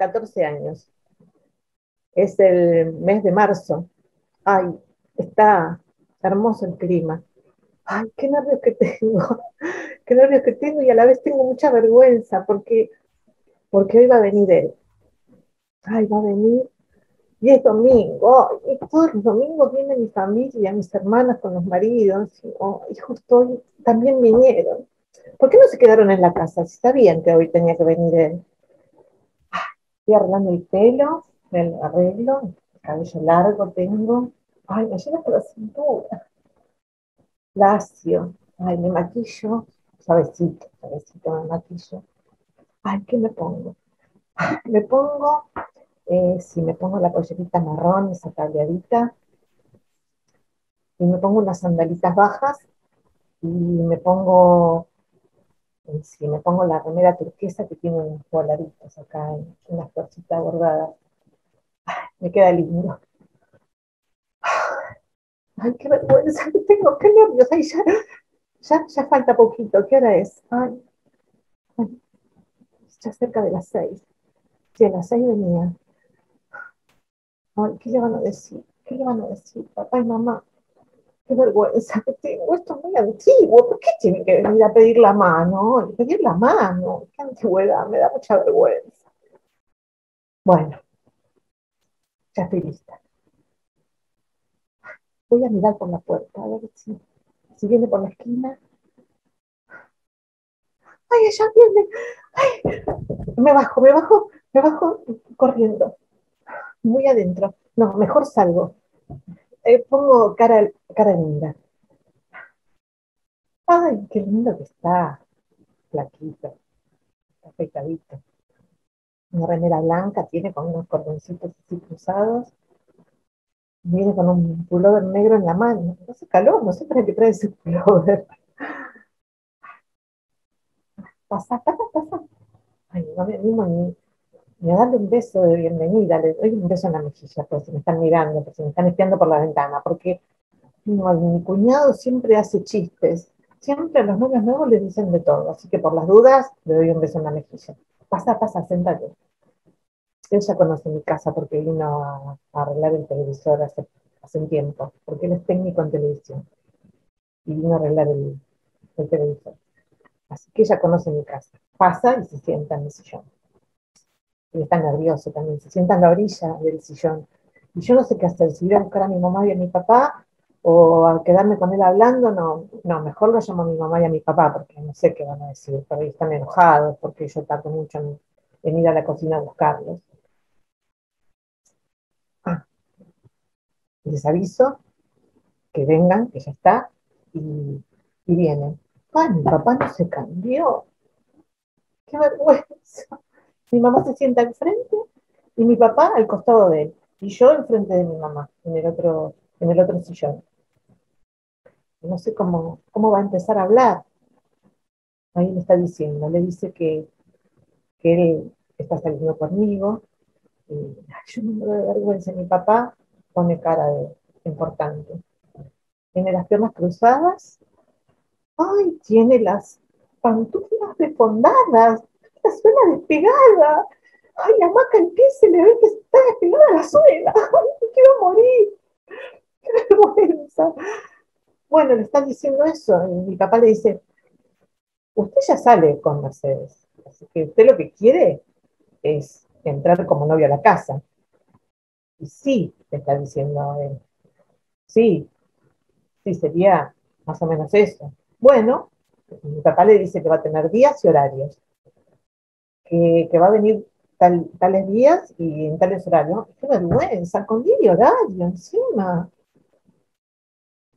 14 años. Es el mes de marzo. Ay, está hermoso el clima. Ay, qué nervios que tengo. Qué nervios que tengo y a la vez tengo mucha vergüenza porque, porque hoy va a venir él. Ay, va a venir. Y es domingo. Y todos los domingos viene mi familia, mis hermanas con los maridos. Y, justo hoy también vinieron. ¿Por qué no se quedaron en la casa? Si sabían que hoy tenía que venir él. Estoy arreglando el pelo, me arreglo, el cabello largo tengo. Ay, me llena por la cintura. Lacio. Ay, me maquillo. Suavecito, suavecito me maquillo. Ay, ¿qué me pongo? Me pongo, eh, si me pongo la pollerita marrón, esa cableadita, y me pongo unas sandalitas bajas, y me pongo si me pongo la remera turquesa que tiene unos voladitos acá, unas florcitas bordadas, me queda lindo. Ay, qué vergüenza tengo, qué nervios. Ay, ya, ya, falta poquito. ¿Qué hora es? Ay, ya cerca de las seis. Sí, a las seis venía. Ay, ¿qué le van a decir? ¿Qué le van a decir? Papá y mamá qué vergüenza que tengo, esto es muy antiguo, ¿por qué tiene que venir a pedir la mano? Pedir la mano, qué antigüedad, me da mucha vergüenza. Bueno, ya estoy lista. Voy a mirar por la puerta, a ver si, si viene por la esquina. ¡Ay, ella viene! Me bajo, me bajo, me bajo corriendo. Muy adentro. No, mejor salgo. Eh, pongo cara, cara linda. Ay, qué lindo que está. Flaquito. Afeitadito. Una remera blanca, tiene con unos cordoncitos así cruzados. Viene con un pullover negro en la mano. No hace calor, no sé para qué trae ese pullover. Pasa, pasa, pasa. Ay, no me animo ni, a darle un beso de bienvenida, le doy un beso en la mejilla, pues si me están mirando, pues si me están espiando por la ventana, porque mi cuñado siempre hace chistes, siempre a los novios nuevos les dicen de todo, así que por las dudas le doy un beso en la mejilla. Pasa, pasa, sentate. Él ya conoce mi casa porque vino a, arreglar el televisor hace, hace, un tiempo, porque él es técnico en televisión y vino a arreglar el, el televisor. Así que ella conoce mi casa. Pasa y se sienta en el sillón y está nervioso también, se sienta en la orilla del sillón. Y yo no sé qué hacer, si ir a buscar a mi mamá y a mi papá o a quedarme con él hablando, no, no, mejor lo llamo a mi mamá y a mi papá, porque no sé qué van a decir, por ahí están enojados, porque yo tardo mucho en, ir a la cocina a buscarlos. Ah, les aviso que vengan, que ya está, y, y vienen. Ay, mi papá no se cambió. Qué vergüenza. Mi mamá se sienta al frente y mi papá al costado de él. Y yo enfrente de mi mamá, en el otro, en el otro sillón. No sé cómo, cómo va a empezar a hablar. Ahí me está diciendo, le dice que, que está saliendo conmigo. Y, yo me de vergüenza. Mi papá pone cara de importante. Tiene las piernas cruzadas. Ay, tiene las pantuflas defondadas la suela despegada. Ay, la maca en pie se le ve que está despegada la suela. Ay, me quiero morir. Qué vergüenza. Bueno, le están diciendo eso. Mi papá le dice, usted ya sale con Mercedes. Así que usted lo que quiere es entrar como novio a la casa. Y sí, le está diciendo él. Sí, sí, sería más o menos eso. Bueno, mi papá le dice que va a tener días y horarios que, va a venir tales días y en tales horarios. Qué vergüenza, con día y horario encima.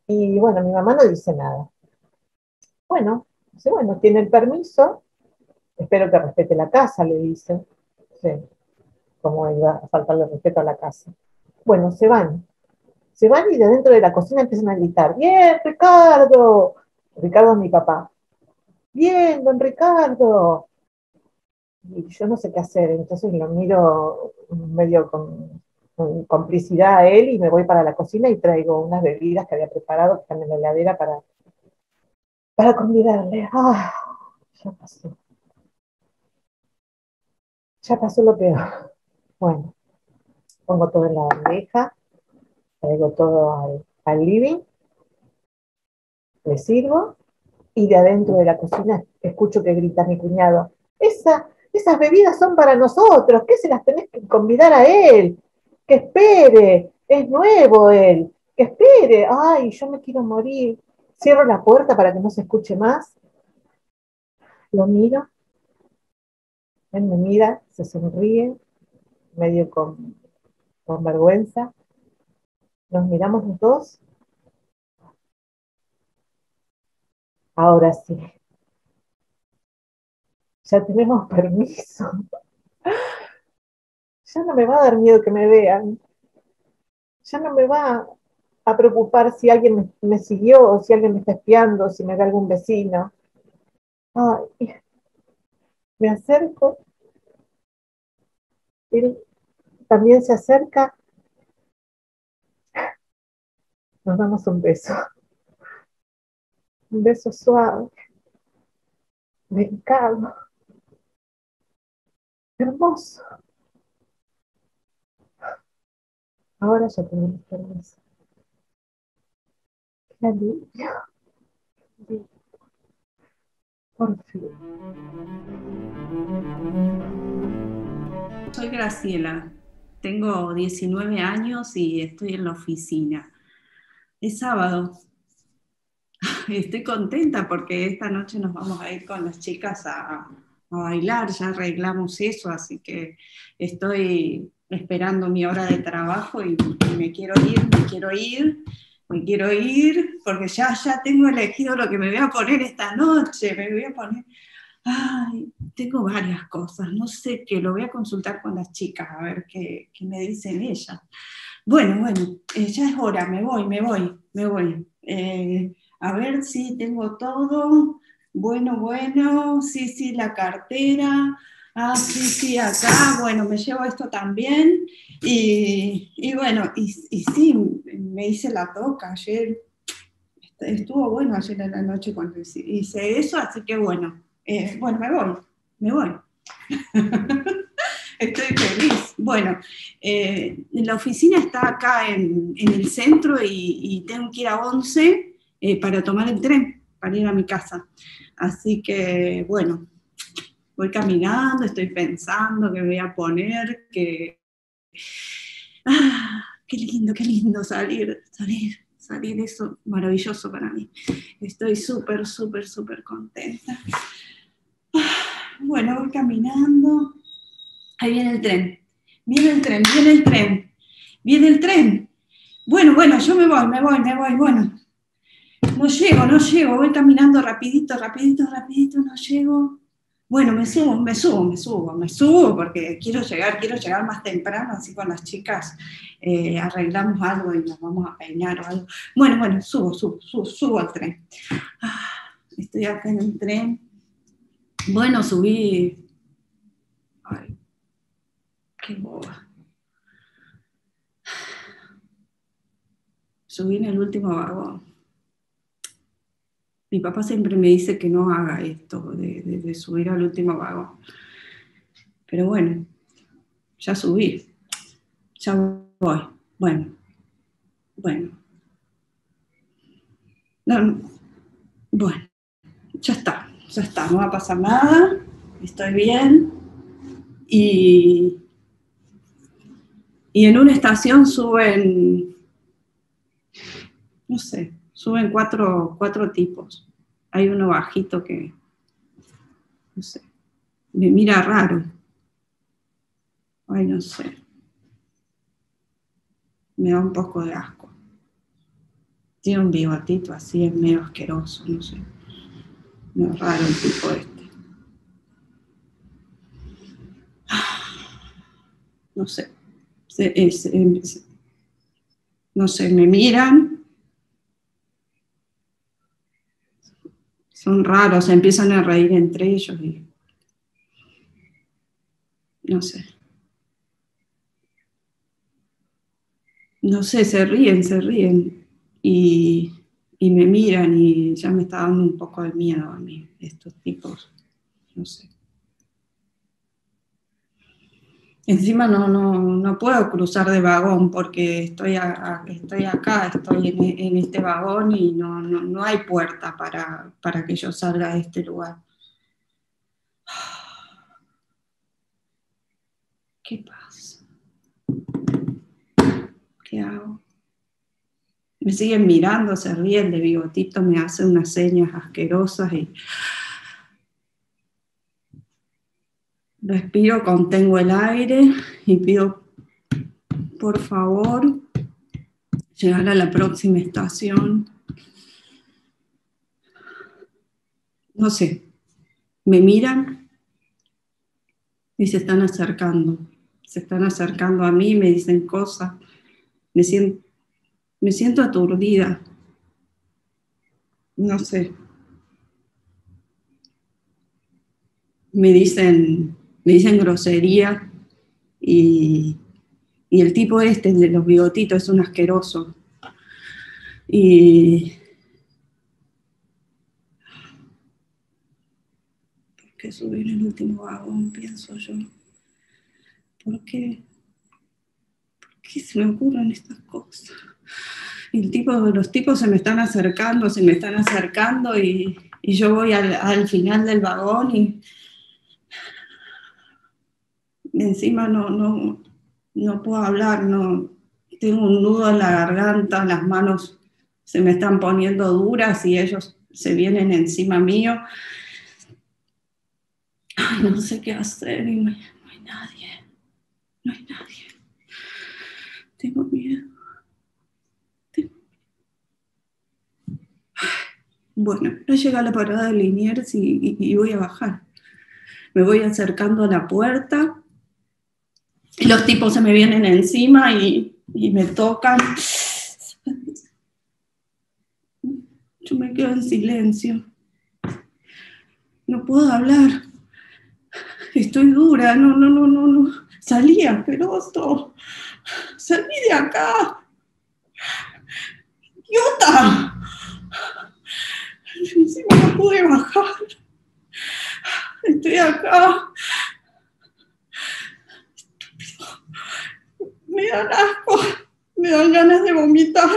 Y bueno, mi mamá no dice nada. Bueno, dice, bueno, tiene el permiso, espero que respete la casa, le dice. Sí, como iba a faltarle respeto a la casa. Bueno, se van. Se van y de dentro de la cocina empiezan a gritar, bien, Ricardo. Ricardo es mi papá. Bien, don Ricardo y yo no sé qué hacer, entonces lo miro medio con, complicidad a él y me voy para la cocina y traigo unas bebidas que había preparado que están en la heladera para, para convidarle. Ah, ya pasó. Ya pasó lo peor. Bueno, pongo todo en la bandeja, traigo todo al, al living, le sirvo y de adentro de la cocina escucho que grita mi cuñado, Esa, esas bebidas son para nosotros, ¿qué se las tenés que convidar a él? Que espere, es nuevo él, que espere, ay, yo me quiero morir. Cierro la puerta para que no se escuche más, lo miro, él me mira, se sonríe, medio con, con vergüenza, nos miramos los dos Ahora sí. Ya tenemos permiso. Ya no me va a dar miedo que me vean. Ya no me va a preocupar si alguien me, siguió o si alguien me está espiando, si me ve algún vecino. Ay, me acerco. Él también se acerca. Nos damos un beso un beso suave, delicado, hermoso. Ahora ya tenemos permiso. Qué alivio. Por fin. Soy Graciela, tengo 19 años y estoy en la oficina. Es sábado, estoy contenta porque esta noche nos vamos a ir con las chicas a, bailar, ya arreglamos eso, así que estoy esperando mi hora de trabajo y, me quiero ir, me quiero ir, me quiero ir, porque ya, ya tengo elegido lo que me voy a poner esta noche, me voy a poner... Ay, tengo varias cosas, no sé qué, lo voy a consultar con las chicas a ver qué, me dicen ellas. Bueno, bueno, eh, ya es hora, me voy, me voy, me voy. Eh, a ver si tengo todo, bueno, bueno, sí, sí, la cartera, ah, sí, sí, acá, bueno, me llevo esto también, y, bueno, y, sí, me hice la toca ayer, estuvo bueno ayer en la noche cuando hice eso, así que bueno, eh, bueno, me voy, me voy. Estoy feliz. Bueno, eh, la oficina está acá en, el centro y, y, tengo que ir a 11 eh, para tomar el tren, para ir a mi casa. Así que, bueno, voy caminando, estoy pensando qué voy a poner, que... ¡Ah! ¡Qué lindo, qué lindo salir, salir, salir! Eso maravilloso para mí. Estoy súper, súper, súper contenta. Ah, bueno, voy caminando. Ahí viene el tren. Viene el tren, viene el tren. Viene el tren. Bueno, bueno, yo me voy, me voy, me voy. Bueno, no llego, no llego, voy caminando rapidito, rapidito, rapidito, no llego. Bueno, me subo, me subo, me subo, me subo porque quiero llegar, quiero llegar más temprano, así con las chicas eh, arreglamos algo y nos vamos a peinar o algo. Bueno, bueno, subo, subo, subo, subo al tren. Ah, estoy acá en el tren. Bueno, subí. Ay, qué boba. Subí en el último vagón mi papá siempre me dice que no haga esto, de, subir al último vagón. Pero bueno, ya subí, ya voy. Bueno, bueno. bueno, ya está, ya está, no va a pasar nada, estoy bien. Y, y en una estación suben, no sé, suben cuatro, cuatro tipos. Hay uno bajito que, no sé, me mira raro. Ay, no sé. Me da un poco de asco. Tiene un bigotito así, es medio asqueroso, no sé. Medio raro el tipo este. No sé. no sé, me miran son raros, empiezan a reír entre ellos y no sé. No sé, se ríen, se ríen y, me miran y ya me está dando un poco de miedo a mí, estos tipos, no sé. Encima no, no, no puedo cruzar de vagón porque estoy, estoy acá, estoy en, este vagón y no, no, hay puerta para, para que yo salga de este lugar. ¿Qué pasa? ¿Qué hago? Me siguen mirando, se ríen de bigotito, me hace unas señas asquerosas y Respiro, contengo el aire y pido, por favor, llegar a la próxima estación. No sé, me miran y se están acercando. Se están acercando a mí, me dicen cosas. Me siento, me siento aturdida. No sé. Me dicen, me dicen grosería y, el tipo este, de los bigotitos, es un asqueroso. Y... ¿Por qué subir el último vagón? Pienso yo. ¿Por qué? ¿Por qué se me ocurren estas cosas? Y el los tipos se me están acercando, se me están acercando y, yo voy al, al final del vagón y, encima no, no, no puedo hablar, no, tengo un nudo en la garganta, las manos se me están poniendo duras y ellos se vienen encima mío. no sé qué hacer y no hay, nadie, no hay nadie. Tengo miedo. Bueno, ya llega la parada de Liniers y voy a bajar. Me voy acercando a la puerta y los tipos se me vienen encima y, me tocan. Yo me quedo en silencio. No puedo hablar. Estoy dura. No, no, no, no, no. Salí asqueroso. Salí de acá. ¡Idiota! Encima no pude bajar. Estoy acá. Me dan asco, me dan ganas de vomitar.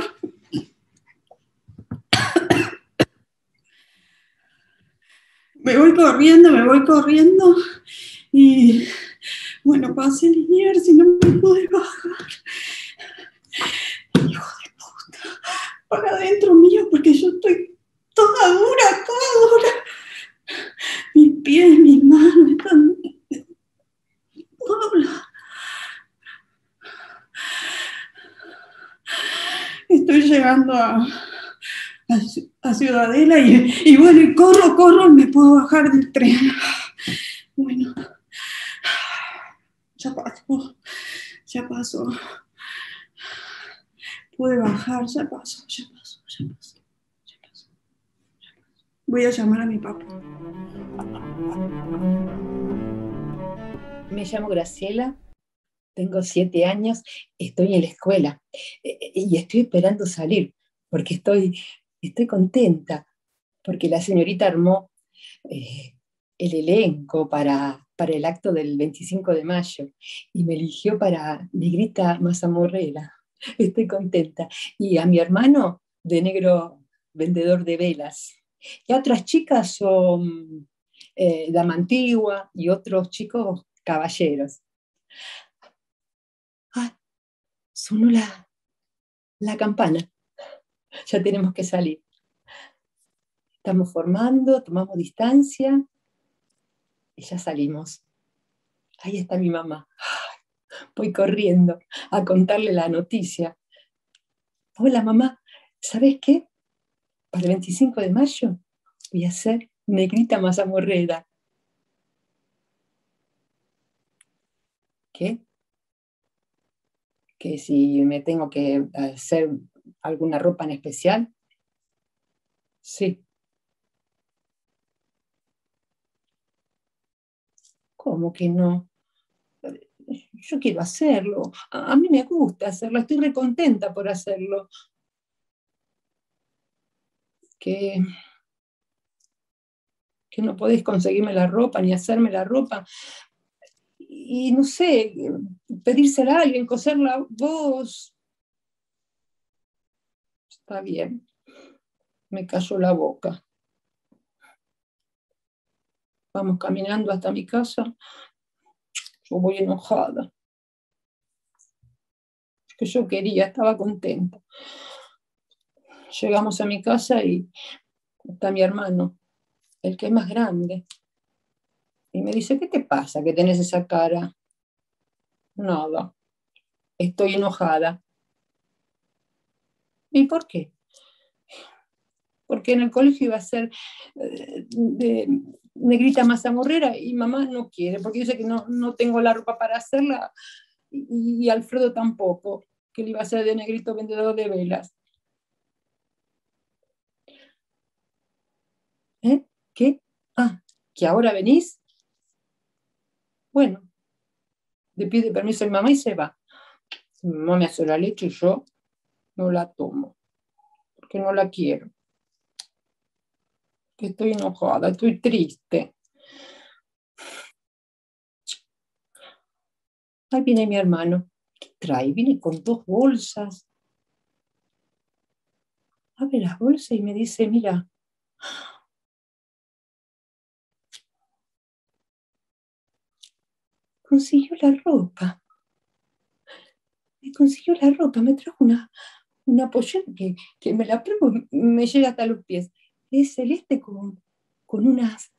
Me voy corriendo, me voy corriendo y bueno, pasé el si no me pude bajar. Hijo de puta, para adentro mío porque yo estoy toda dura, toda dura. Mis pies, mis manos están... puedo hablar. Estoy llegando a, Ciudadela y, bueno, y corro, corro, me puedo bajar del tren. Bueno, ya pasó, ya pasó. Pude bajar, ya pasó, ya pasó, ya pasó, ya pasó. Voy a llamar a mi papá. Me llamo Graciela tengo siete años, estoy en la escuela eh, eh, y estoy esperando salir porque estoy, estoy contenta, porque la señorita armó eh, el elenco para, para el acto del 25 de mayo y me eligió para Negrita Mazamorrera. Estoy contenta. Y a mi hermano de negro vendedor de velas. Y a otras chicas son dama antigua y otros chicos caballeros sonó la, la campana, ya tenemos que salir. Estamos formando, tomamos distancia y ya salimos. Ahí está mi mamá. Voy corriendo a contarle la noticia. Hola mamá, ¿sabes qué? Para el 25 de mayo voy a ser negrita mazamorrera. ¿Qué? Que si me tengo que hacer alguna ropa en especial. Sí. ¿Cómo que no? Yo quiero hacerlo. A, mí me gusta hacerlo. Estoy recontenta por hacerlo. Que, que no podéis conseguirme la ropa ni hacerme la ropa. Y, no sé, pedírsela a alguien, coserla vos. Está bien. Me cayó la boca. Vamos caminando hasta mi casa. Yo voy enojada. Que yo quería, estaba contenta. Llegamos a mi casa y está mi hermano, el que es más grande. Y me dice, ¿qué te pasa que tenés esa cara? Nada, estoy enojada. ¿Y por qué? Porque en el colegio iba a ser eh, de negrita mazamorrera y mamá no quiere, porque dice que no, no tengo la ropa para hacerla y, Alfredo tampoco, que él iba a ser de negrito vendedor de velas. ¿Eh? ¿Qué? Ah, ¿que ahora venís? Bueno, le pide permiso a mi mamá y se va. Mi mamá me hace la leche y yo no la tomo, porque no la quiero. Que estoy enojada, estoy triste. Ahí viene mi hermano. ¿Qué trae? Viene con dos bolsas. Abre las bolsas y me dice, mira, consiguió la ropa. Me consiguió la ropa, me trajo una, una pollera que, que, me la pruebo, me llega hasta los pies. Es celeste con, con unas,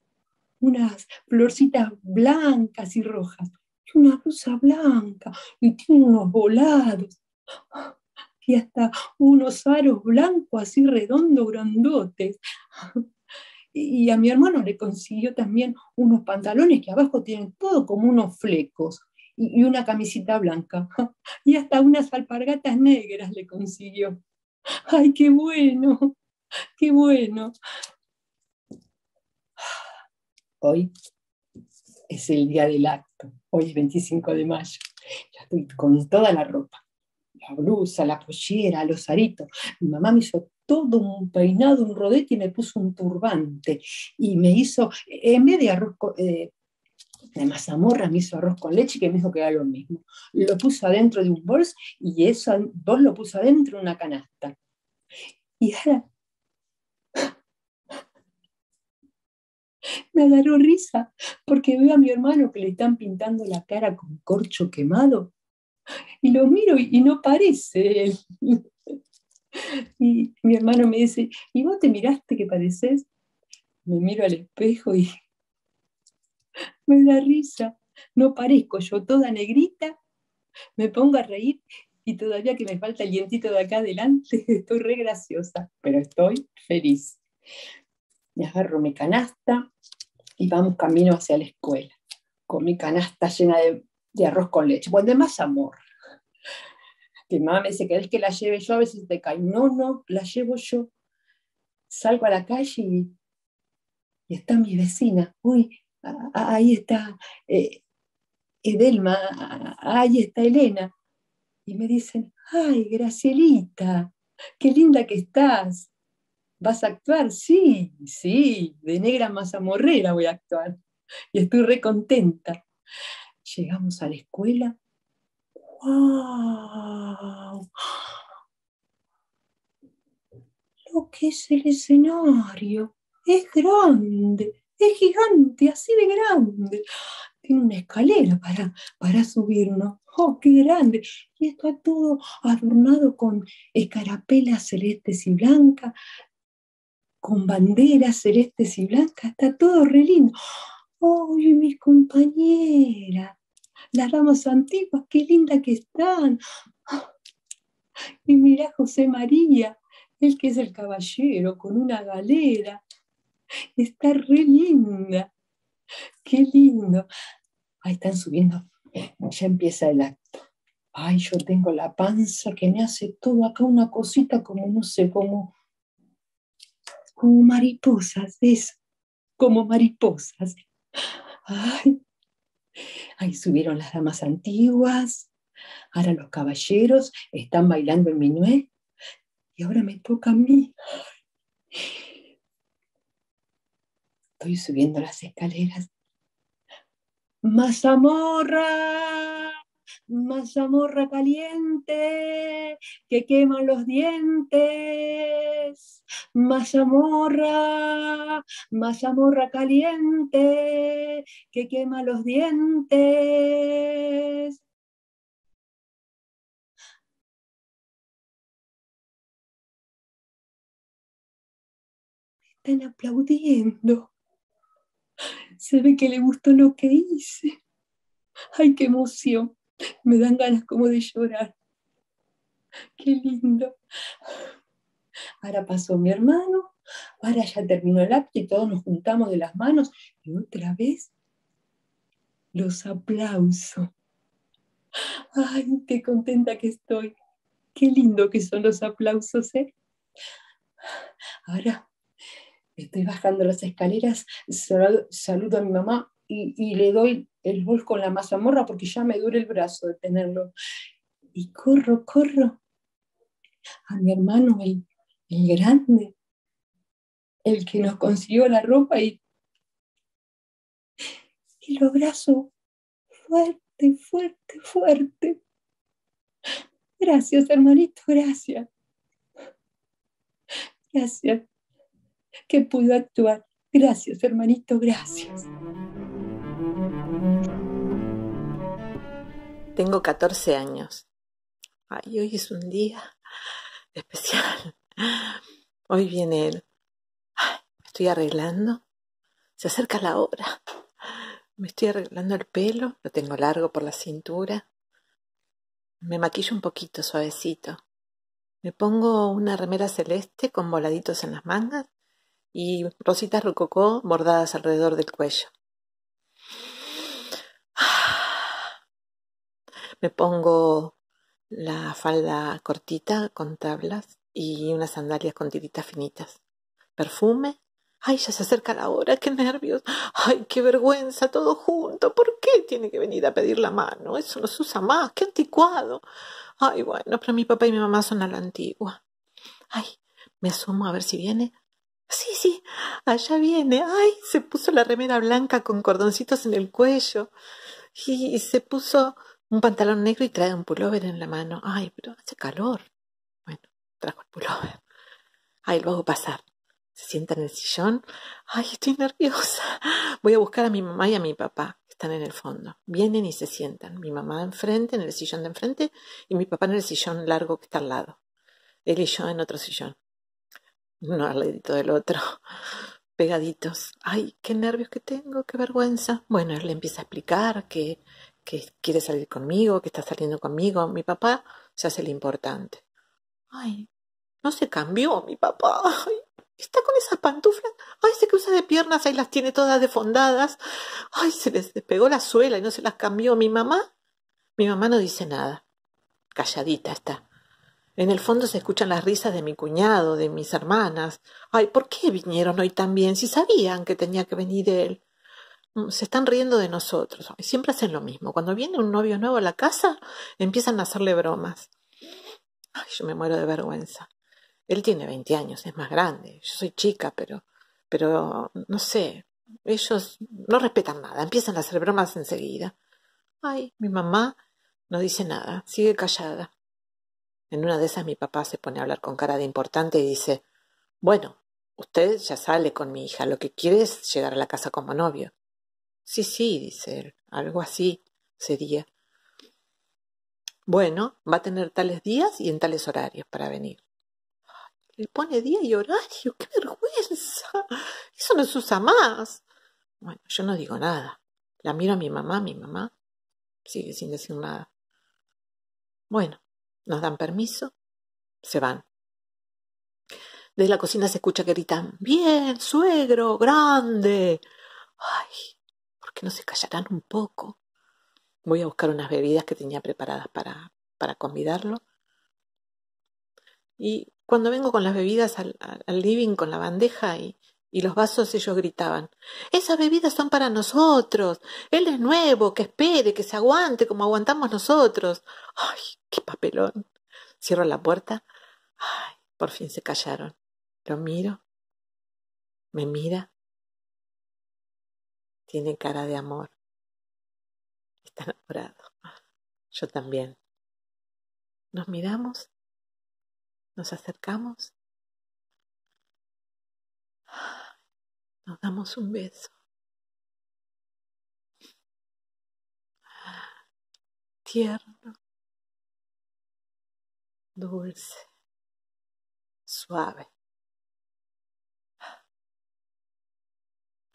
unas florcitas blancas y rojas. Y una blusa blanca y tiene unos volados. Y hasta unos aros blancos así redondos, grandotes y a mi hermano le consiguió también unos pantalones que abajo tienen todo como unos flecos y, una camisita blanca. Y hasta unas alpargatas negras le consiguió. ¡Ay, qué bueno! ¡Qué bueno! Hoy es el día del acto. Hoy es 25 de mayo. Ya estoy con toda la ropa. La blusa, la pollera, los aritos. Mi mamá me hizo todo un peinado, un rodete y me puso un turbante. Y me hizo, en vez de arroz eh, de mazamorra, me hizo arroz con leche que me dijo que era lo mismo. Lo puso adentro de un bols y eso vos lo puso adentro de una canasta. Y ahora me agarró risa porque veo a mi hermano que le están pintando la cara con corcho quemado y lo miro y, y no parece él. Y mi hermano me dice, ¿y vos te miraste que pareces? Me miro al espejo y me da risa. No parezco yo toda negrita, me pongo a reír y todavía que me falta el dientito de acá adelante, estoy re graciosa, pero estoy feliz. Me agarro mi canasta y vamos camino hacia la escuela, con mi canasta llena de, de arroz con leche, bueno, de más amor que mamá me ¿querés que la lleve yo? A veces te cae. No, no, la llevo yo. Salgo a la calle y, está mi vecina. Uy, ahí está eh, Edelma, ahí está Elena. Y me dicen, ay, Gracielita, qué linda que estás. ¿Vas a actuar? Sí, sí, de negra mazamorrera voy a actuar. Y estoy re contenta. Llegamos a la escuela ¡Wow! Lo que es el escenario es grande, es gigante, así de grande. Tiene una escalera para, para subirnos. ¡Oh, qué grande! Y está todo adornado con escarapelas celestes y blancas, con banderas celestes y blancas. Está todo re lindo. ¡Ay, mis compañeras! Las damas antiguas, qué linda que están. Y mira José María, el que es el caballero con una galera. Está re linda. Qué lindo. Ahí están subiendo. Ya empieza el acto. Ay, yo tengo la panza que me hace todo acá una cosita como, no sé, como, como mariposas, eso, como mariposas. Ay, Ahí subieron las damas antiguas, ahora los caballeros están bailando el minué y ahora me toca a mí. Estoy subiendo las escaleras mazamorra, mazamorra caliente que quema los dientes, mazamorra, mazamorra caliente que quema los dientes. Están aplaudiendo. Se ve que le gustó lo que hice. ¡Ay, qué emoción! Me dan ganas como de llorar. ¡Qué lindo! Ahora pasó mi hermano, ahora ya terminó el acto y todos nos juntamos de las manos y otra vez los aplauso. ¡Ay, qué contenta que estoy! ¡Qué lindo que son los aplausos, eh! Ahora estoy bajando las escaleras, saludo a mi mamá y, le doy el bol con la mazamorra porque ya me duele el brazo de tenerlo. Y corro, corro a mi hermano, el, el grande, el que nos consiguió la ropa y, y lo abrazo fuerte, fuerte, fuerte. Gracias, hermanito, gracias. Gracias que pudo actuar. Gracias, hermanito, gracias. Tengo 14 años. Ay, hoy es un día especial. Hoy viene él. me estoy arreglando. Se acerca la hora. Me estoy arreglando el pelo, lo tengo largo por la cintura. Me maquillo un poquito suavecito. Me pongo una remera celeste con voladitos en las mangas y rositas rococó bordadas alrededor del cuello. Me pongo la falda cortita con tablas y unas sandalias con tiritas finitas. Perfume. Ay, ya se acerca la hora, qué nervios. Ay, qué vergüenza, todo junto. ¿Por qué tiene que venir a pedir la mano? Eso no se usa más, qué anticuado. Ay, bueno, pero mi papá y mi mamá son a la antigua. Ay, me asomo a ver si viene. Sí, sí, allá viene. Ay, se puso la remera blanca con cordoncitos en el cuello. Y se puso un pantalón negro y trae un pullover en la mano. Ay, pero hace calor. Bueno, trajo el pullover. Ay, lo hago pasar. Se sienta en el sillón. Ay, estoy nerviosa. Voy a buscar a mi mamá y a mi papá, que están en el fondo. Vienen y se sientan. Mi mamá enfrente, en el sillón de enfrente, y mi papá en el sillón largo que está al lado. Él y yo en otro sillón uno al ladito del otro, pegaditos. Ay, qué nervios que tengo, qué vergüenza. Bueno, él le empieza a explicar que, que quiere salir conmigo, que está saliendo conmigo. Mi papá se hace el importante. Ay, no se cambió mi papá. Ay, está con esas pantuflas. Ay, se cruza de piernas, ahí las tiene todas defondadas. Ay, se les despegó la suela y no se las cambió. Mi mamá, mi mamá no dice nada. Calladita está. En el fondo se escuchan las risas de mi cuñado, de mis hermanas. Ay, ¿por qué vinieron hoy también? Si sabían que tenía que venir él. Se están riendo de nosotros. siempre hacen lo mismo. Cuando viene un novio nuevo a la casa, empiezan a hacerle bromas. Ay, yo me muero de vergüenza. Él tiene veinte años, es más grande. Yo soy chica, pero, pero, no sé. Ellos no respetan nada, empiezan a hacer bromas enseguida. Ay, mi mamá no dice nada, sigue callada. En una de esas mi papá se pone a hablar con cara de importante y dice Bueno, usted ya sale con mi hija, lo que quiere es llegar a la casa como novio. Sí, sí, dice él, algo así sería. Bueno, va a tener tales días y en tales horarios para venir. Le pone día y horario, qué vergüenza. Eso no se usa más. Bueno, yo no digo nada. La miro a mi mamá, mi mamá sigue sin decir nada. Bueno, nos dan permiso, se van. Desde la cocina se escucha que gritan, bien, suegro, grande. Ay, ¿por qué no se callarán un poco? Voy a buscar unas bebidas que tenía preparadas para, para convidarlo. Y cuando vengo con las bebidas al, al living con la bandeja y, y los vasos ellos gritaban Esas bebidas son para nosotros. Él es nuevo, que espere, que se aguante como aguantamos nosotros. Ay, qué papelón. Cierro la puerta. Ay, por fin se callaron. Lo miro. Me mira. Tiene cara de amor. Está enamorado. Yo también. Nos miramos, nos acercamos, nos damos un beso. Tierno, dulce, suave.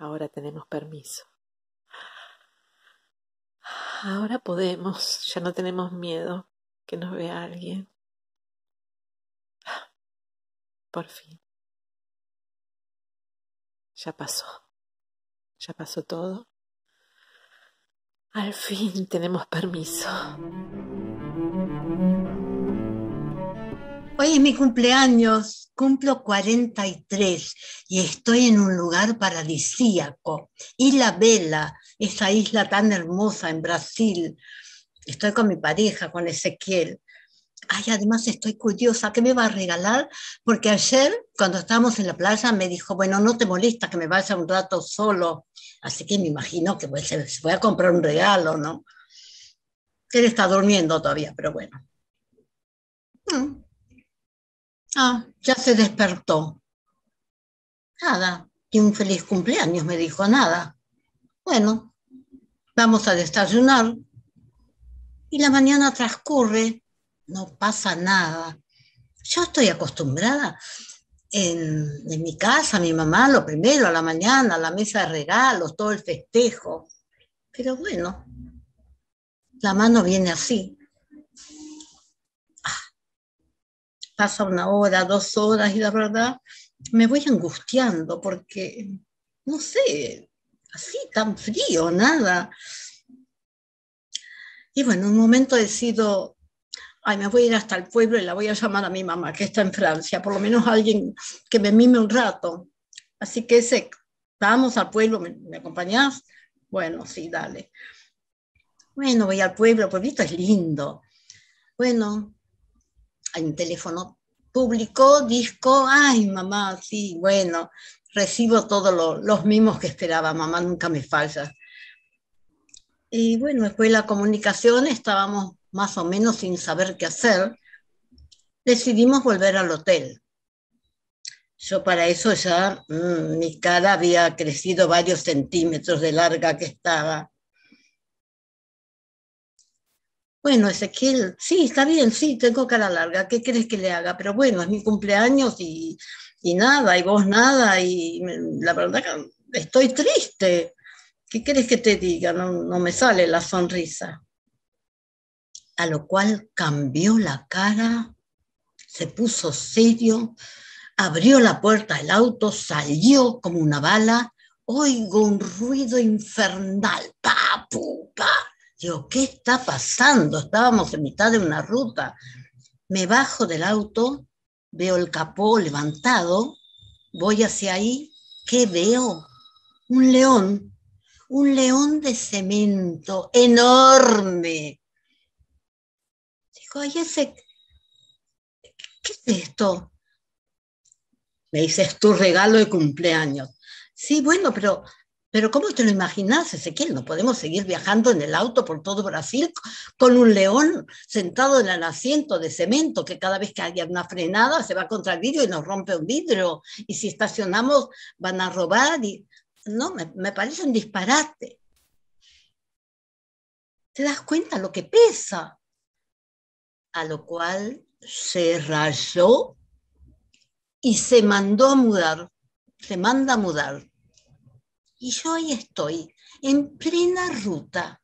Ahora tenemos permiso. Ahora podemos, ya no tenemos miedo que nos vea alguien. Por fin. Ya pasó. Ya pasó todo. Al fin tenemos permiso. Hoy es mi cumpleaños, cumplo 43 y estoy en un lugar paradisíaco. Isla Vela, esa isla tan hermosa en Brasil. Estoy con mi pareja, con Ezequiel. Ay, además estoy curiosa, ¿qué me va a regalar? Porque ayer, cuando estábamos en la playa, me dijo, bueno, no te molesta que me vaya un rato solo. Así que me imagino que pues, se voy a comprar un regalo, ¿no? Él está durmiendo todavía, pero bueno. Mm. Ah, ya se despertó. Nada, y un feliz cumpleaños, me dijo, nada. Bueno, vamos a desayunar. Y la mañana transcurre, no pasa nada. Yo estoy acostumbrada en, en, mi casa, mi mamá, lo primero, a la mañana, la mesa de regalos, todo el festejo. Pero bueno, la mano viene así. Pasa una hora, dos horas y la verdad me voy angustiando porque, no sé, así tan frío, nada. Y bueno, en un momento decido, ay, me voy a ir hasta el pueblo y la voy a llamar a mi mamá, que está en Francia, por lo menos alguien que me mime un rato. Así que ese, vamos al pueblo, ¿me, me acompañás? Bueno, sí, dale. Bueno, voy al pueblo, el pueblito es lindo. Bueno, hay un teléfono público, disco, ay mamá, sí, bueno, recibo todos lo, los mimos que esperaba, mamá nunca me falla. Y bueno, después de la comunicación estábamos más o menos sin saber qué hacer, decidimos volver al hotel. Yo para eso ya mmm, mi cara había crecido varios centímetros de larga que estaba. Bueno, Ezequiel, sí, está bien, sí, tengo cara larga, ¿qué crees que le haga? Pero bueno, es mi cumpleaños y, y nada, y vos nada, y la verdad que estoy triste. ¿Qué quieres que te diga? No, no me sale la sonrisa. A lo cual cambió la cara, se puso serio, abrió la puerta del auto, salió como una bala, oigo un ruido infernal, pa, pu, pa, Digo, ¿qué está pasando? Estábamos en mitad de una ruta. Me bajo del auto, veo el capó levantado, voy hacia ahí, ¿qué veo? Un león, un león de cemento enorme. Digo, ay, ese, ¿qué es esto? Me dice, es tu regalo de cumpleaños. Sí, bueno, pero pero ¿cómo te lo imaginas, Ezequiel? No podemos seguir viajando en el auto por todo Brasil con un león sentado en el asiento de cemento que cada vez que haya una frenada se va contra el vidrio y nos rompe un vidrio. Y si estacionamos van a robar. Y... No, me, me parece un disparate. ¿Te das cuenta lo que pesa? A lo cual se rayó y se mandó a mudar. Se manda a mudar y yo ahí estoy, en plena ruta,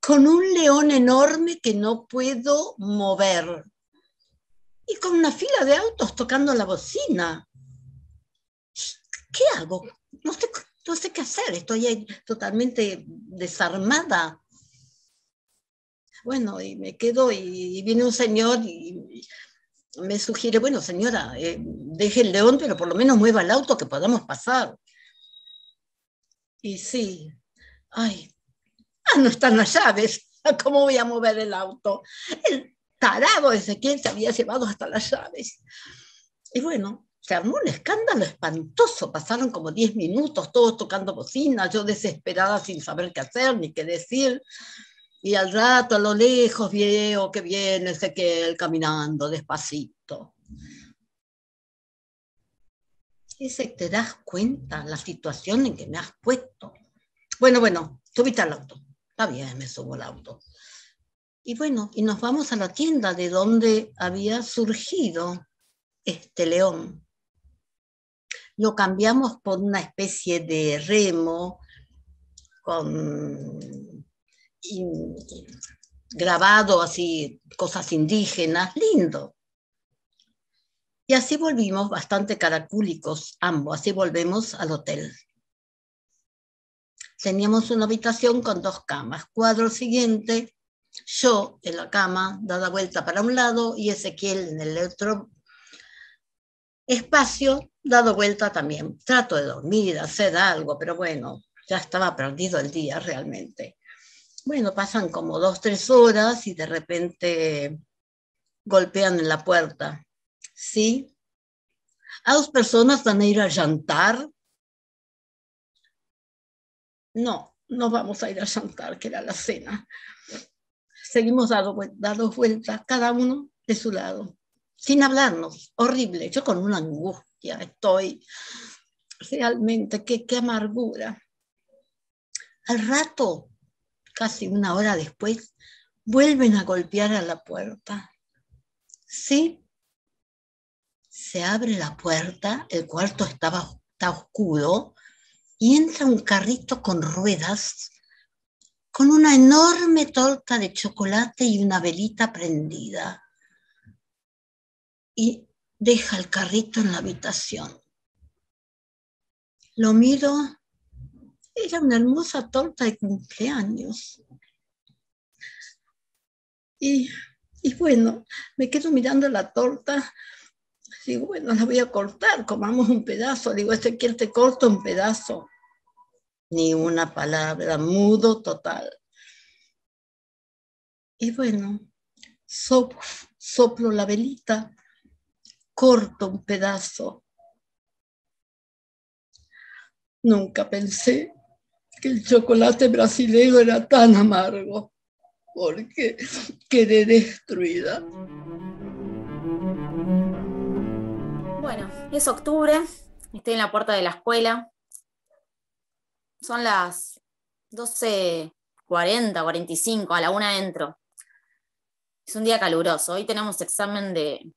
con un león enorme que no puedo mover. Y con una fila de autos tocando la bocina. ¿Qué hago? No sé, no sé qué hacer, estoy ahí totalmente desarmada. Bueno, y me quedo y viene un señor y me sugiere, bueno, señora, eh, deje el león, pero por lo menos mueva el auto que podamos pasar. Y sí, ay, ah, no están las llaves. ¿Cómo voy a mover el auto? El tarado Ezequiel se había llevado hasta las llaves. Y bueno, se armó un escándalo espantoso. Pasaron como 10 minutos, todos tocando bocina, yo desesperada sin saber qué hacer ni qué decir. Y al rato, a lo lejos, veo que viene Ezequiel caminando despacito. Ese te das cuenta la situación en que me has puesto. Bueno, bueno, subiste al auto. Está bien, me subo al auto. Y bueno, y nos vamos a la tienda de donde había surgido este león. Lo cambiamos por una especie de remo con grabado así, cosas indígenas, lindo. Y así volvimos bastante caracúlicos ambos, así volvemos al hotel. Teníamos una habitación con dos camas. Cuadro siguiente, yo en la cama, dada vuelta para un lado, y Ezequiel en el otro espacio, dado vuelta también. Trato de dormir, hacer algo, pero bueno, ya estaba perdido el día realmente. Bueno, pasan como dos, tres horas y de repente golpean en la puerta. ¿Sí? ¿A dos personas van a ir a jantar? No, no vamos a ir a jantar, que era la cena. Seguimos dando, dando vueltas, cada uno de su lado, sin hablarnos. Horrible. Yo con una angustia estoy. Realmente, qué amargura. Al rato, casi una hora después, vuelven a golpear a la puerta. Sí, se abre la puerta, el cuarto estaba, está oscuro, y entra un carrito con ruedas, con una enorme torta de chocolate y una velita prendida. Y deja el carrito en la habitación. Lo miro era una hermosa torta de cumpleaños. Y, bueno, me quedo mirando la torta. Digo, bueno, la voy a cortar, comamos un pedazo. Digo, este quiere te corto un pedazo. Ni una palabra, mudo total. Y bueno, soplo la velita, corto un pedazo. Nunca pensé que el chocolate brasileño era tan amargo, porque quedé destruida. Bueno, es octubre, estoy en la puerta de la escuela. Son las 12.40, 45, a la una entro. Es un día caluroso. Hoy tenemos examen de,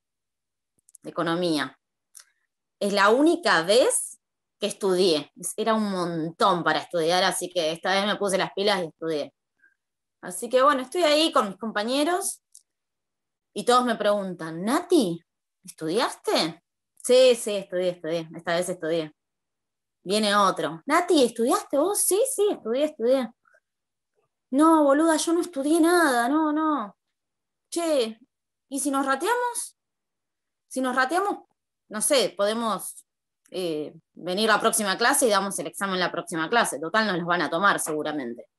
economía. Es la única vez que estudié. Era un montón para estudiar, así que esta vez me puse las pilas y estudié. Así que bueno, estoy ahí con mis compañeros y todos me preguntan, Nati, ¿estudiaste? Sí, sí, estudié, estudié. Esta vez estudié. Viene otro. Nati, ¿estudiaste vos? Sí, sí, estudié, estudié. No, boluda, yo no estudié nada, no, no. Che, ¿y si nos rateamos? Si nos rateamos, no sé, podemos eh, venir la próxima clase y damos el examen la próxima clase. Total, nos los van a tomar seguramente.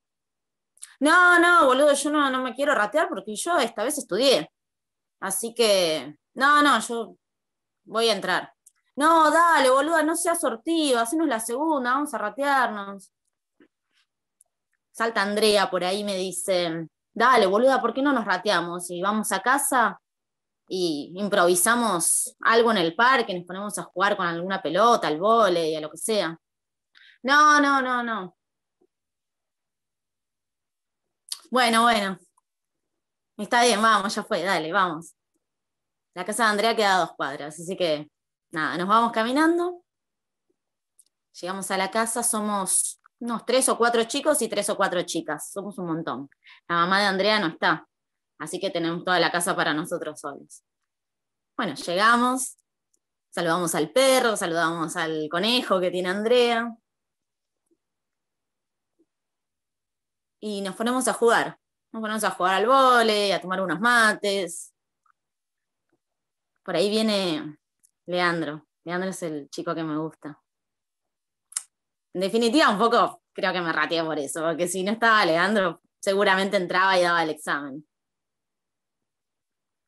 No, no, boludo, yo no, no me quiero ratear porque yo esta vez estudié. Así que, no, no, yo voy a entrar. No, dale, boluda, no seas sortiva, hacenos la segunda, vamos a ratearnos. Salta Andrea por ahí me dice, dale, boluda, ¿por qué no nos rateamos? Y vamos a casa y improvisamos algo en el parque, nos ponemos a jugar con alguna pelota, al vole, a lo que sea. No, no, no, no. Bueno, bueno. Está bien, vamos, ya fue, dale, vamos. La casa de Andrea queda a dos cuadras, así que nada, nos vamos caminando. Llegamos a la casa, somos unos tres o cuatro chicos y tres o cuatro chicas, somos un montón. La mamá de Andrea no está, así que tenemos toda la casa para nosotros solos. Bueno, llegamos, saludamos al perro, saludamos al conejo que tiene Andrea. Y nos ponemos a jugar. Nos ponemos a jugar al vole, a tomar unos mates. Por ahí viene Leandro. Leandro es el chico que me gusta. En definitiva, un poco creo que me rateé por eso, porque si no estaba Leandro, seguramente entraba y daba el examen.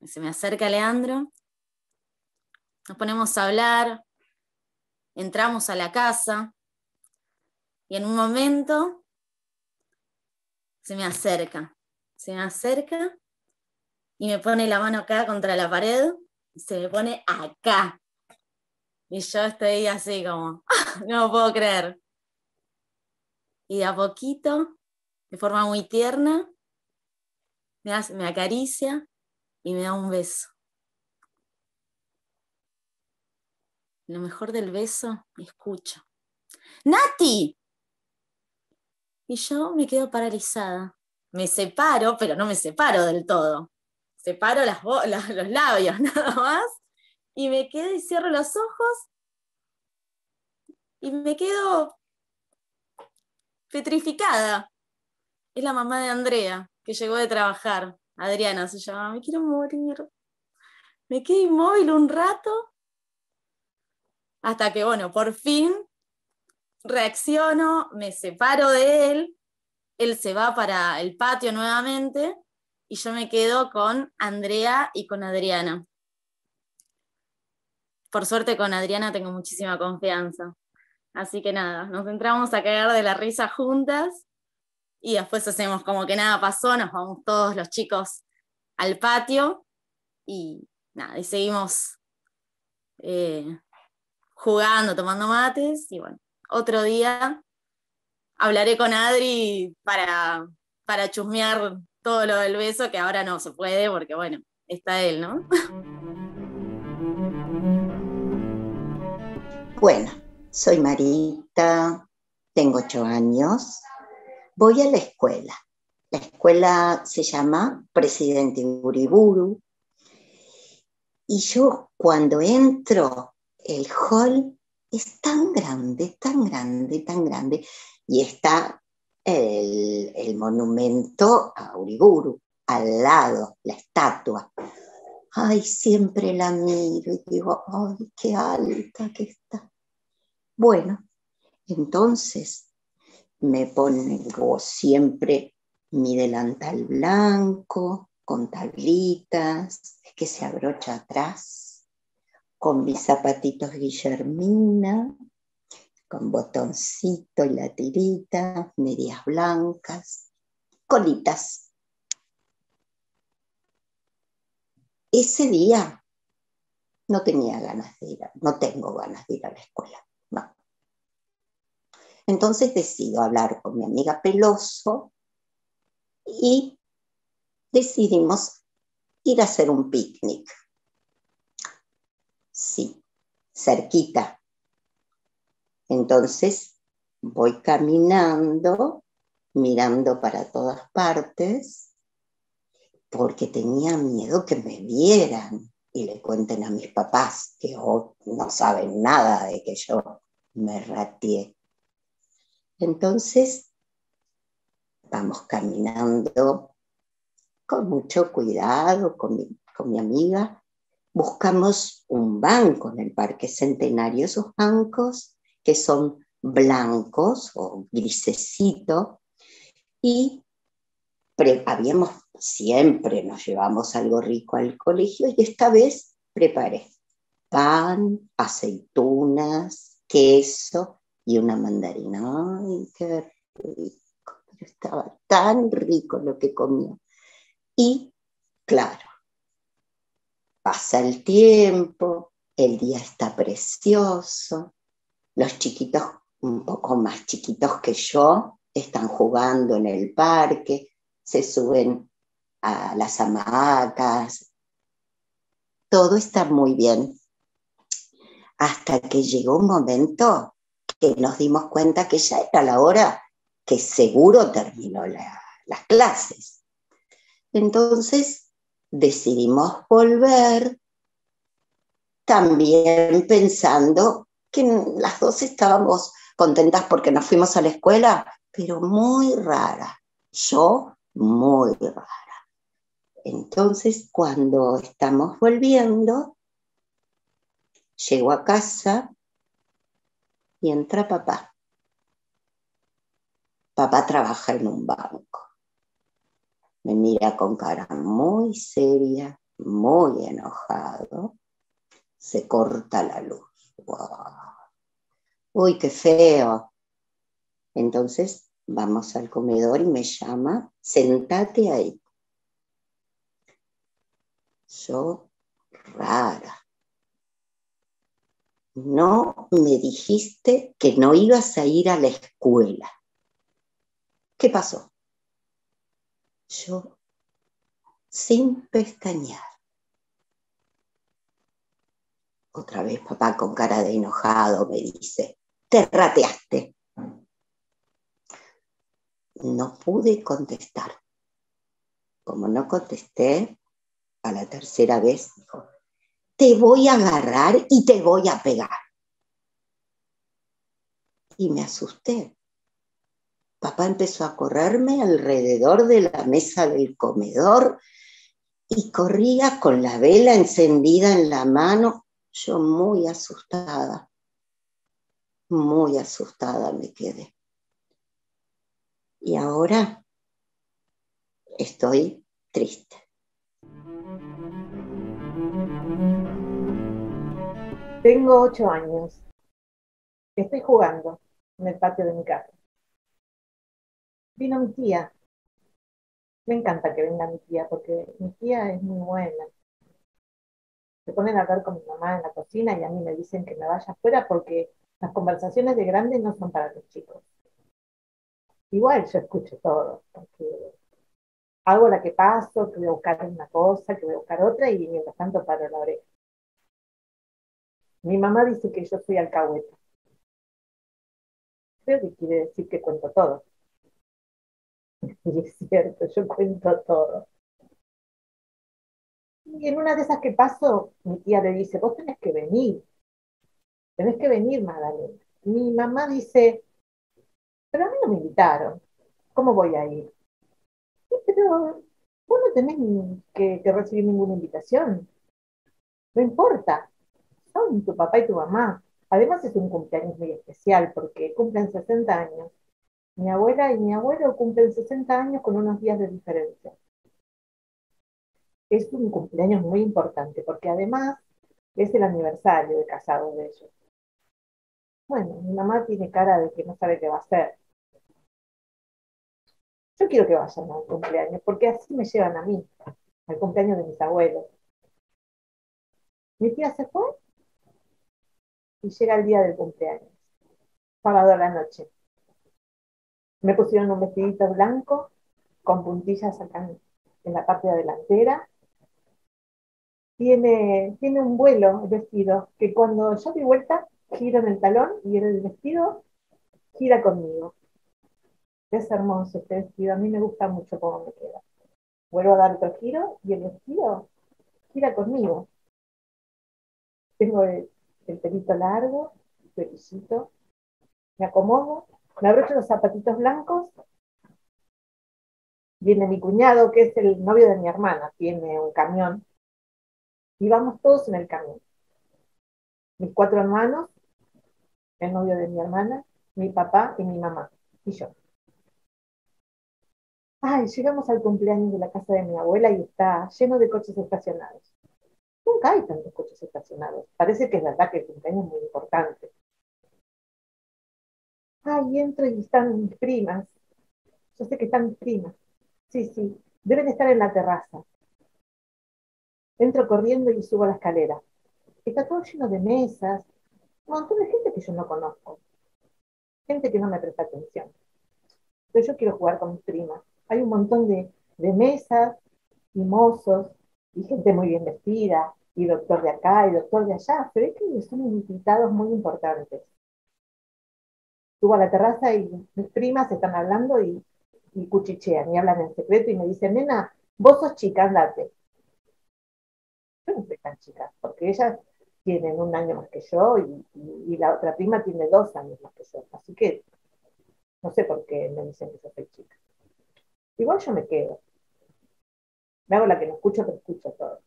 Se me acerca Leandro, nos ponemos a hablar, entramos a la casa y en un momento se me acerca, se me acerca y me pone la mano acá contra la pared se me pone acá. Y yo estoy así como, no puedo creer. Y de a poquito, de forma muy tierna, me, hace, me acaricia y me da un beso. Lo mejor del beso, escucho. ¡Nati! Y yo me quedo paralizada. Me separo, pero no me separo del todo. Separo las, los labios nada más. Y me quedo y cierro los ojos. Y me quedo petrificada. Es la mamá de Andrea, que llegó de trabajar. Adriana se llama. Me quiero morir. Me quedé inmóvil un rato. Hasta que, bueno, por fin reacciono, me separo de él, él se va para el patio nuevamente y yo me quedo con Andrea y con Adriana. Por suerte con Adriana tengo muchísima confianza. Así que nada, nos entramos a caer de la risa juntas y después hacemos como que nada pasó, nos vamos todos los chicos al patio y nada, y seguimos eh, jugando, tomando mates y bueno, otro día hablaré con Adri para, para chusmear todo lo del beso, que ahora no se puede porque, bueno, está él, ¿no? Bueno, soy Marita, tengo ocho años, voy a la escuela. La escuela se llama Presidente Uriburu. Y yo cuando entro, el hall es tan grande, tan grande, tan grande, y está el, monumento a Uriburu, al lado, la estatua. Ay, siempre la miro y digo, ay, qué alta que está. Bueno, entonces me pongo siempre mi delantal blanco, con tablitas, que se abrocha atrás con mis zapatitos Guillermina, con botoncito y la tirita, medias blancas, colitas. Ese día no tenía ganas de ir, no tengo ganas de ir a la escuela, no. Entonces decido hablar con mi amiga Peloso y decidimos ir a hacer un picnic Sí, cerquita. Entonces voy caminando, mirando para todas partes, porque tenía miedo que me vieran y le cuenten a mis papás que no saben nada de que yo me ratié. Entonces, vamos caminando con mucho cuidado con mi amiga buscamos un banco en el Parque Centenario, esos bancos que son blancos o grisecito, y habíamos, siempre nos llevamos algo rico al colegio y esta vez preparé pan, aceitunas, queso y una mandarina. ¡Ay, qué rico! Pero estaba tan rico lo que comía. Y claro, Pasa el tiempo, el día está precioso, los chiquitos un poco más chiquitos que yo están jugando en el parque, se suben a las hamacas, todo está muy bien. Hasta que llegó un momento que nos dimos cuenta que ya era la hora que seguro terminó las clases. Entonces decidimos volver también pensando que las dos estábamos contentas porque nos fuimos a la escuela, pero muy rara. Yo muy rara. Entonces, cuando estamos volviendo, llego a casa y entra papá. Papá trabaja en un banco me mira con cara muy seria, muy enojado, se corta la luz. Uy, qué feo. Entonces vamos al comedor y me llama, sentate ahí. Yo, rara. No me dijiste que no ibas a ir a la escuela. ¿Qué pasó? Yo, sin pestañear. Otra vez papá con cara de enojado me dice, te rateaste. No pude contestar. Como no contesté, a la tercera vez dijo, te voy a agarrar y te voy a pegar. Y me asusté. Papá empezó a correrme alrededor de la mesa del comedor y corría con la vela encendida en la mano, yo muy asustada, muy asustada me quedé. Y ahora estoy triste. Tengo ocho años. Estoy jugando en el patio de mi casa. Vino mi tía. Me encanta que venga mi tía porque mi tía es muy buena. Se ponen a hablar con mi mamá en la cocina y a mí me dicen que me vaya afuera porque las conversaciones de grandes no son para los chicos. Igual yo escucho todo, porque hago la que paso, que voy a buscar una cosa, que voy a buscar otra y mientras tanto paro la oreja. Mi mamá dice que yo soy alcahueta. Creo que quiere decir que cuento todo. Y es cierto, yo cuento todo. Y en una de esas que paso, mi tía le dice, vos tenés que venir. Tenés que venir, Magdalena. Mi mamá dice, pero a mí no me invitaron. ¿Cómo voy a ir? pero vos no tenés que recibir ninguna invitación. No importa. Son tu papá y tu mamá. Además es un cumpleaños muy especial porque cumplen 60 años. Mi abuela y mi abuelo cumplen 60 años con unos días de diferencia. Es un cumpleaños muy importante porque además es el aniversario de casado de ellos. Bueno, mi mamá tiene cara de que no sabe qué va a hacer. Yo quiero que vayan al cumpleaños porque así me llevan a mí, al cumpleaños de mis abuelos. Mi tía se fue y llega el día del cumpleaños, sábado a la noche. Me pusieron un vestidito blanco con puntillas acá en, la parte delantera. Tiene, tiene un vuelo el vestido que cuando yo doy vuelta giro en el talón y el vestido gira conmigo. Es hermoso este vestido, a mí me gusta mucho cómo me queda. Vuelvo a dar otro giro y el vestido gira conmigo. Tengo el, el pelito largo, pelicito, me acomodo, me abrocho los zapatitos blancos. Viene mi cuñado, que es el novio de mi hermana, tiene un camión. Y vamos todos en el camión. Mis cuatro hermanos, el novio de mi hermana, mi papá y mi mamá, y yo. Ay, llegamos al cumpleaños de la casa de mi abuela y está lleno de coches estacionados. Nunca hay tantos coches estacionados. Parece que es verdad que el cumpleaños es muy importante. Ay, entro y están mis primas. Yo sé que están mis primas. Sí, sí, deben estar en la terraza. Entro corriendo y subo la escalera. Está todo lleno de mesas, un montón de gente que yo no conozco. Gente que no me presta atención. Pero yo quiero jugar con mis primas. Hay un montón de, de mesas y mozos y gente muy bien vestida y doctor de acá y doctor de allá, pero es que son invitados muy importantes. Subo a la terraza y mis primas están hablando y, y cuchichean y hablan en secreto y me dicen, nena, vos sos chica, andate. Yo no soy tan chica, porque ellas tienen un año más que yo y, y, la otra prima tiene dos años más que yo. Así que no sé por qué me dicen que yo soy chica. Igual yo me quedo. Me hago la que no escucho, pero escucho todo.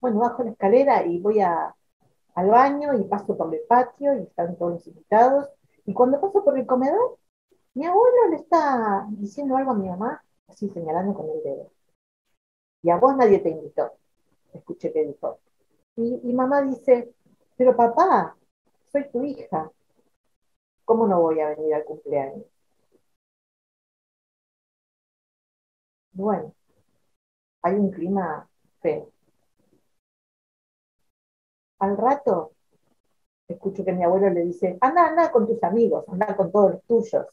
Bueno, bajo la escalera y voy a, al baño y paso por el patio y están todos invitados. Y cuando paso por el comedor, mi abuelo le está diciendo algo a mi mamá, así señalando con el dedo. Y a vos nadie te invitó. Escuché que dijo. Y, mamá dice, pero papá, soy tu hija. ¿Cómo no voy a venir al cumpleaños? Bueno, hay un clima feo. Al rato, escucho que mi abuelo le dice, anda, anda con tus amigos, anda con todos los tuyos,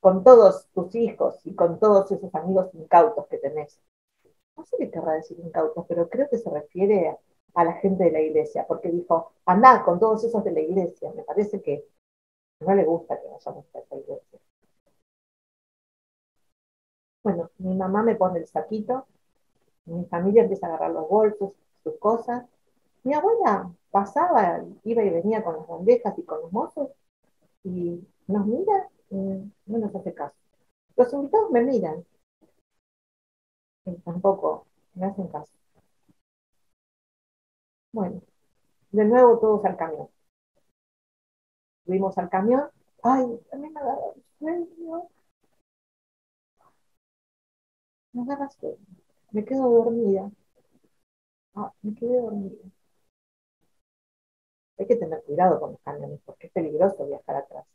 con todos tus hijos y con todos esos amigos incautos que tenés. No sé qué querrá decir incautos, pero creo que se refiere a, la gente de la iglesia, porque dijo, anda con todos esos de la iglesia. Me parece que no le gusta que vayamos a esa iglesia. Bueno, mi mamá me pone el saquito, mi familia empieza a agarrar los bolsos, sus cosas. Mi abuela pasaba, iba y venía con las bandejas y con los mozos y nos mira y no nos hace caso. Los invitados me miran tampoco me hacen caso. Bueno, de nuevo todos al camión. Subimos al camión. Ay, me agarra sueño. Me. Me quedo dormida. Ah, me quedé dormida. Hay que tener cuidado con los camiones porque es peligroso viajar atrás.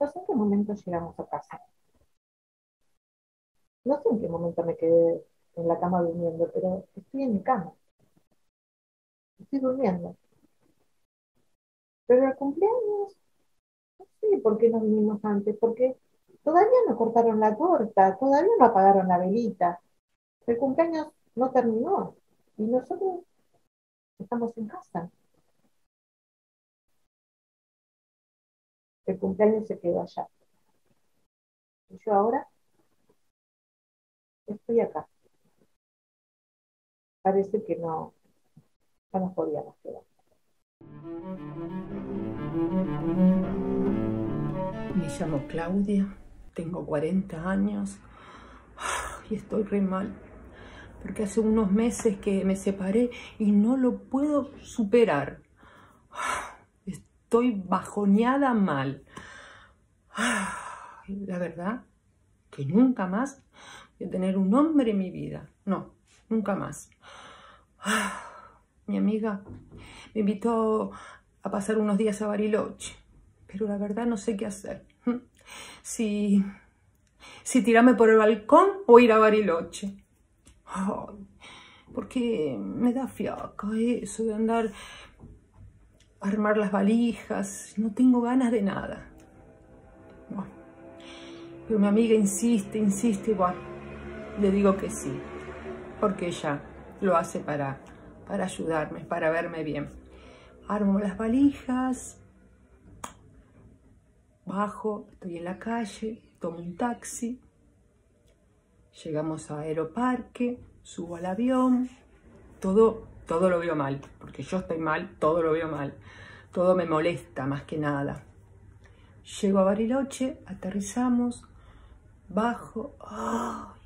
Sé en qué momento llegamos a casa. No sé en qué momento me quedé en la cama durmiendo, pero estoy en mi cama. Estoy durmiendo. Pero el cumpleaños, no sé por qué no vinimos antes, porque todavía no cortaron la torta, todavía no apagaron la velita. El cumpleaños no terminó y nosotros estamos en casa. El cumpleaños se quedó allá. Y yo ahora estoy acá. Parece que no, no nos podíamos quedar. Me llamo Claudia, tengo 40 años y estoy re mal. Porque hace unos meses que me separé y no lo puedo superar. Estoy bajoneada mal. La verdad que nunca más a tener un hombre en mi vida. No, nunca más. Mi amiga me invitó a pasar unos días a Bariloche, pero la verdad no sé qué hacer. Si, si tirarme por el balcón o ir a Bariloche. Porque me da fiaca eso de andar a armar las valijas. No tengo ganas de nada. Pero mi amiga insiste, insiste, bueno, le digo que sí, porque ella lo hace para, para ayudarme, para verme bien. Armo las valijas, bajo, estoy en la calle, tomo un taxi, llegamos a Aeroparque, subo al avión, todo, todo lo veo mal, porque yo estoy mal, todo lo veo mal, todo me molesta más que nada. Llego a Bariloche, aterrizamos, bajo, ¡ay!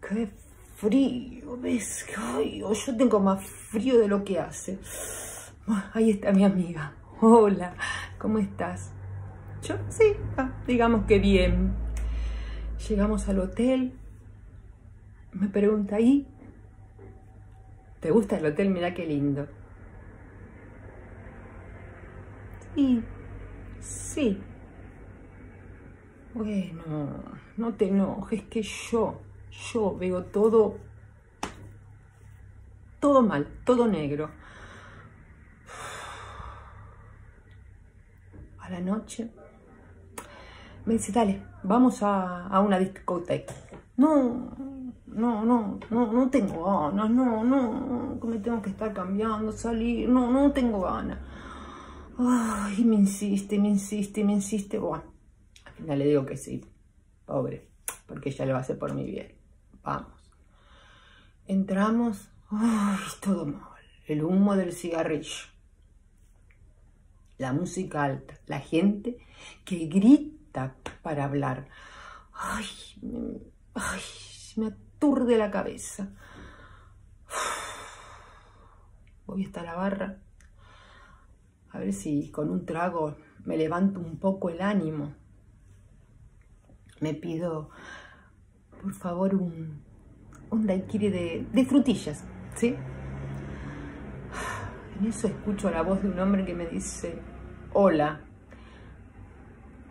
¡Qué frío! ¿Ves? Ay, yo tengo más frío de lo que hace. Ahí está mi amiga. Hola, ¿cómo estás? Yo, sí, ah, digamos que bien. Llegamos al hotel. Me pregunta ahí. ¿Te gusta el hotel? Mira qué lindo. Sí, sí. Bueno, no te enojes, que yo, yo veo todo, todo mal, todo negro. A la noche me dice, dale, vamos a, a una discoteca. No, no, no, no, no tengo ganas, no, no, que me tengo que estar cambiando, salir, no, no tengo ganas. Ay, me insiste, me insiste, me insiste. Bueno, al final le digo que sí, pobre, porque ella lo hace por mi bien. Vamos. Entramos, ay, todo mal. El humo del cigarrillo. La música alta, la gente que grita para hablar. Ay, me, ay, me aturde la cabeza. Voy hasta la barra. A ver si con un trago me levanto un poco el ánimo. Me pido, por favor, un, un daiquiri de, de frutillas, ¿sí? En eso escucho la voz de un hombre que me dice, hola,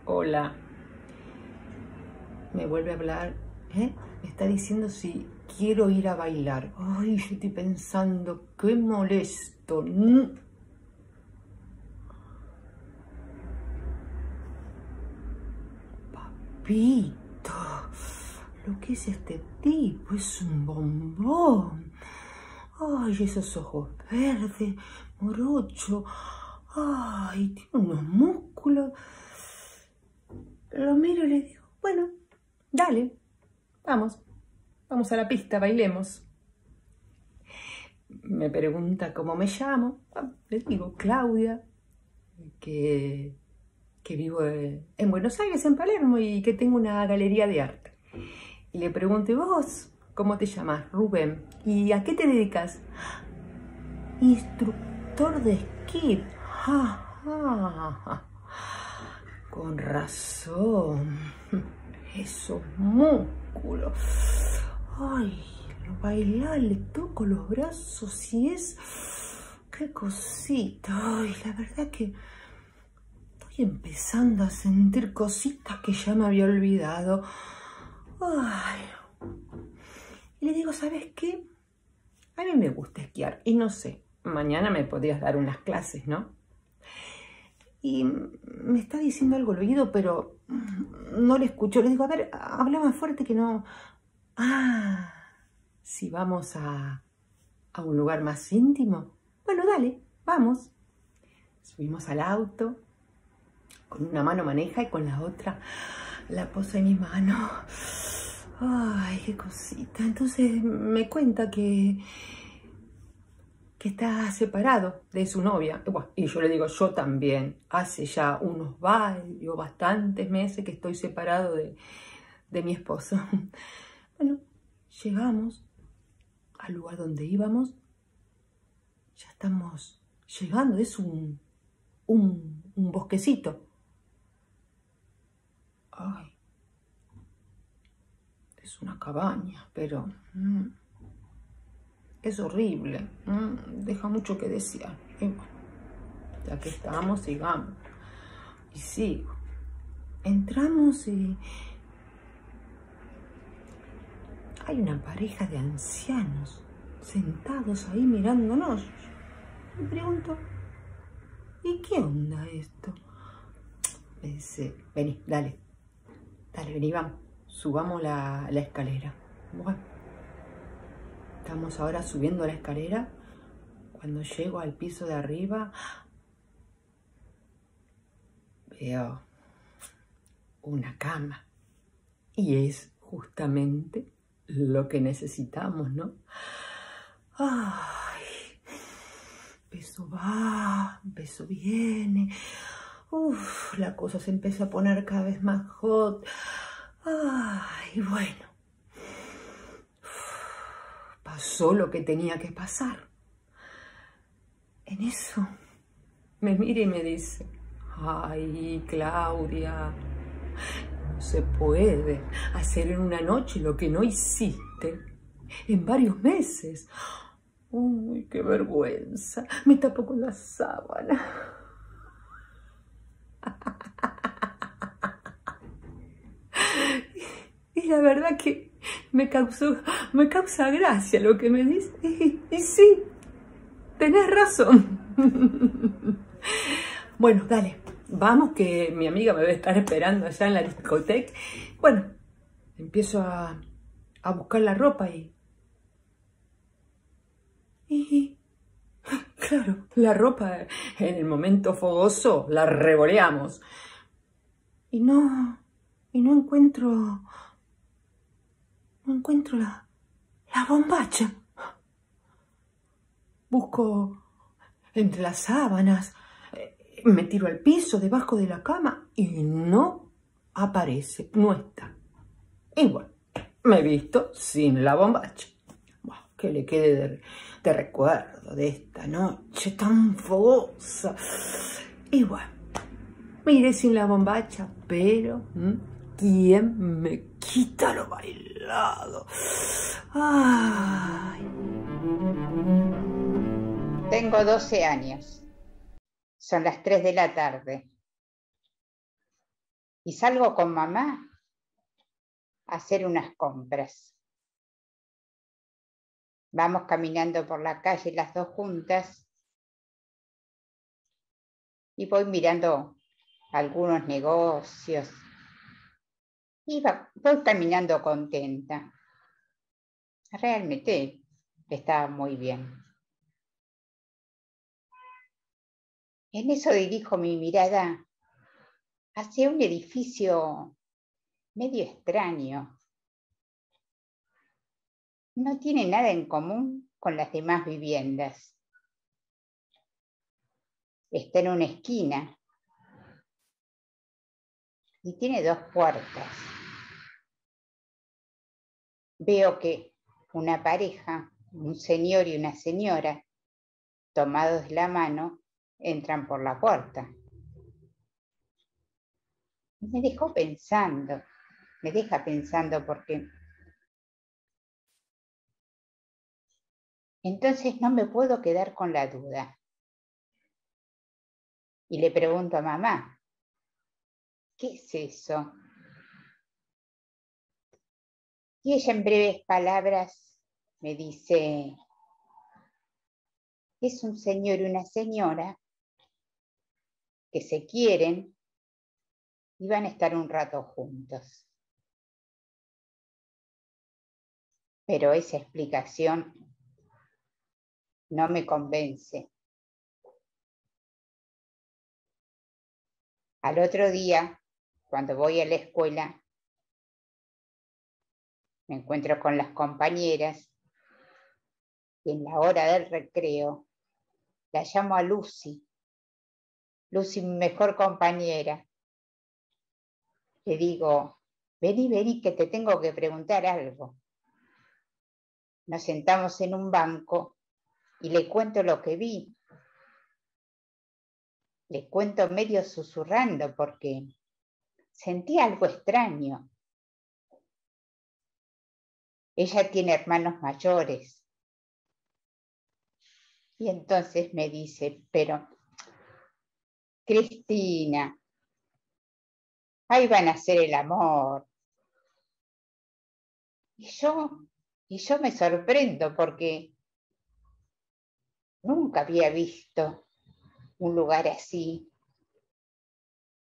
hola. Me vuelve a hablar, ¿eh? Me está diciendo si quiero ir a bailar. Ay, yo estoy pensando, qué molesto. Papito, lo que es este tipo es un bombón. Ay, esos ojos verdes, morocho. Ay, tiene unos músculos. Lo miro y le digo, bueno, dale, vamos, vamos a la pista, bailemos. Me pregunta cómo me llamo. Ah, Le digo, Claudia, que, que vivo en Buenos Aires, en Palermo, y que tengo una galería de arte. Y le pregunto, ¿y vos cómo te llamas? Rubén. ¿Y a qué te dedicas? Instructor de esquí. Con razón. Esos músculos. Ay, bailar, le toco los brazos y es... Qué cosita. Ay, la verdad que empezando a sentir cositas que ya me había olvidado. Y le digo, ¿sabes qué? A mí me gusta esquiar y no sé, mañana me podrías dar unas clases, ¿no? Y me está diciendo algo al oído, pero no le escucho. Le digo, a ver, habla más fuerte que no. Ah, si vamos a, a un lugar más íntimo. Bueno, dale, vamos. Subimos al auto, con una mano maneja y con la otra la posa en mi mano. Ay, qué cosita. Entonces me cuenta que, que está separado de su novia. Y yo le digo, yo también. Hace ya unos varios, bastantes meses que estoy separado de, de mi esposo. Bueno, llegamos al lugar donde íbamos. Ya estamos llegando, es un, un, un bosquecito. Ay, es una cabaña, pero mm, es horrible. mm, deja mucho que desear. Y bueno, ya que estamos, sigamos. Y sigo. Entramos y hay una pareja de ancianos sentados ahí mirándonos. Me pregunto, ¿y qué onda esto? Vení, dale, dale, vení, vamos, subamos la, la escalera. Bueno, estamos ahora subiendo la escalera. Cuando llego al piso de arriba, veo una cama. Y es justamente lo que necesitamos, ¿no? Ay, beso va, beso viene. Uf, la cosa se empieza a poner cada vez más hot. Ay, bueno. Pasó lo que tenía que pasar. En eso me mira y me dice, ay, Claudia, no se puede hacer en una noche lo que no hiciste en varios meses. Uy, qué vergüenza. Me tapo con la sábana. Y la verdad que me causó, me causa gracia lo que me dice. Y, sí, tenés razón. Bueno, dale, vamos que mi amiga me va a estar esperando allá en la discoteca. Bueno, empiezo a, a buscar la ropa y... Y... Claro, la ropa en el momento fogoso la revoleamos. Y no... Y no encuentro... Encuentro la... Bombacha. Busco entre las sábanas, eh, me tiro al piso, debajo de la cama y no aparece, no está. Bueno, me he visto sin la bombacha. Que le quede de, recuerdo de esta noche tan fogosa. Bueno, me iré sin la bombacha, pero. ¿Quién me quita lo bailado? Tengo 12 años. Son las 3 de la tarde. Y salgo con mamá a hacer unas compras. Vamos caminando por la calle las dos juntas y voy mirando algunos negocios y voy caminando contenta. Realmente estaba muy bien. En eso dirijo mi mirada hacia un edificio medio extraño. No tiene nada en común con las demás viviendas. Está en una esquina y tiene dos puertas. Veo que una pareja, un señor y una señora, tomados de la mano, entran por la puerta. me dejó pensando, me deja pensando porque entonces no me puedo quedar con la duda. Y le pregunto a mamá, ¿qué es eso? Y ella en breves palabras me dice, es un señor y una señora que se quieren y van a estar un rato juntos. Pero esa explicación no me convence. Al otro día, cuando voy a la escuela, me encuentro con las compañeras y en la hora del recreo la llamo a Lucy Lucy, mi mejor compañera. Le digo, vení, vení, que te tengo que preguntar algo. Nos sentamos en un banco y le cuento lo que vi. Le cuento medio susurrando porque sentí algo extraño. Ella tiene hermanos mayores. Y entonces me dice, pero Cristina, ahí van a hacer el amor. Y yo, y yo me sorprendo porque nunca había visto un lugar así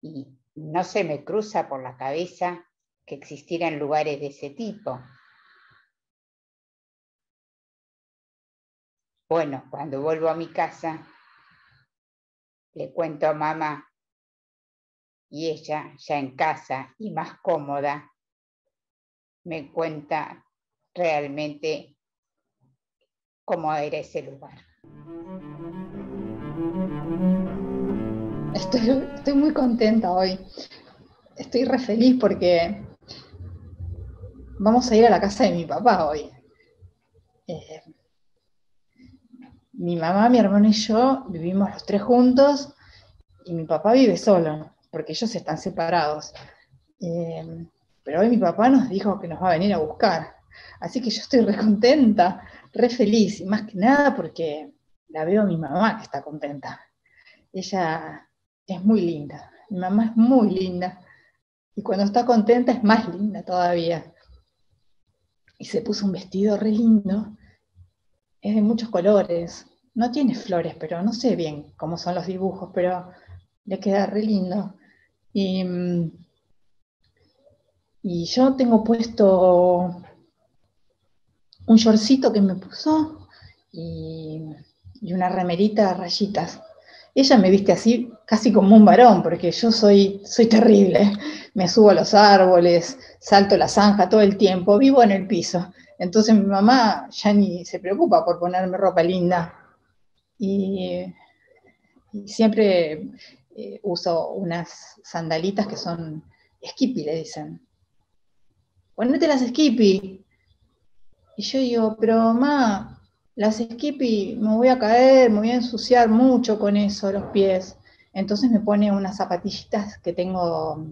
y no se me cruza por la cabeza que existieran lugares de ese tipo. Bueno, cuando vuelvo a mi casa, le cuento a mamá y ella ya en casa y más cómoda me cuenta realmente cómo era ese lugar. Estoy, muy contenta hoy. Estoy re feliz porque vamos a ir a la casa de mi papá hoy. Eh, mi mamá, mi hermano y yo vivimos los tres juntos y mi papá vive solo, porque ellos están separados. Eh, pero hoy mi papá nos dijo que nos va a venir a buscar. Así que yo estoy re contenta, re feliz, y más que nada porque la veo a mi mamá que está contenta. Ella es muy linda, mi mamá es muy linda, y cuando está contenta es más linda todavía. Y se puso un vestido re lindo, es de muchos colores. No tiene flores, pero no sé bien cómo son los dibujos, pero le queda re lindo. Y, mm, yo tengo puesto un shortcito que me puso y, y una remerita a rayitas. Ella me viste así casi como un varón, porque yo soy, soy terrible. Me subo a los árboles, salto la zanja todo el tiempo, vivo en el piso. Entonces mi mamá ya ni se preocupa por ponerme ropa linda. Y, siempre eh, uso unas sandalitas que son skippy, le dicen. Ponete las skippy. Y yo digo, pero mamá, las skippy me voy a caer, me voy a ensuciar mucho con eso, los pies. Entonces me pone unas zapatillitas que tengo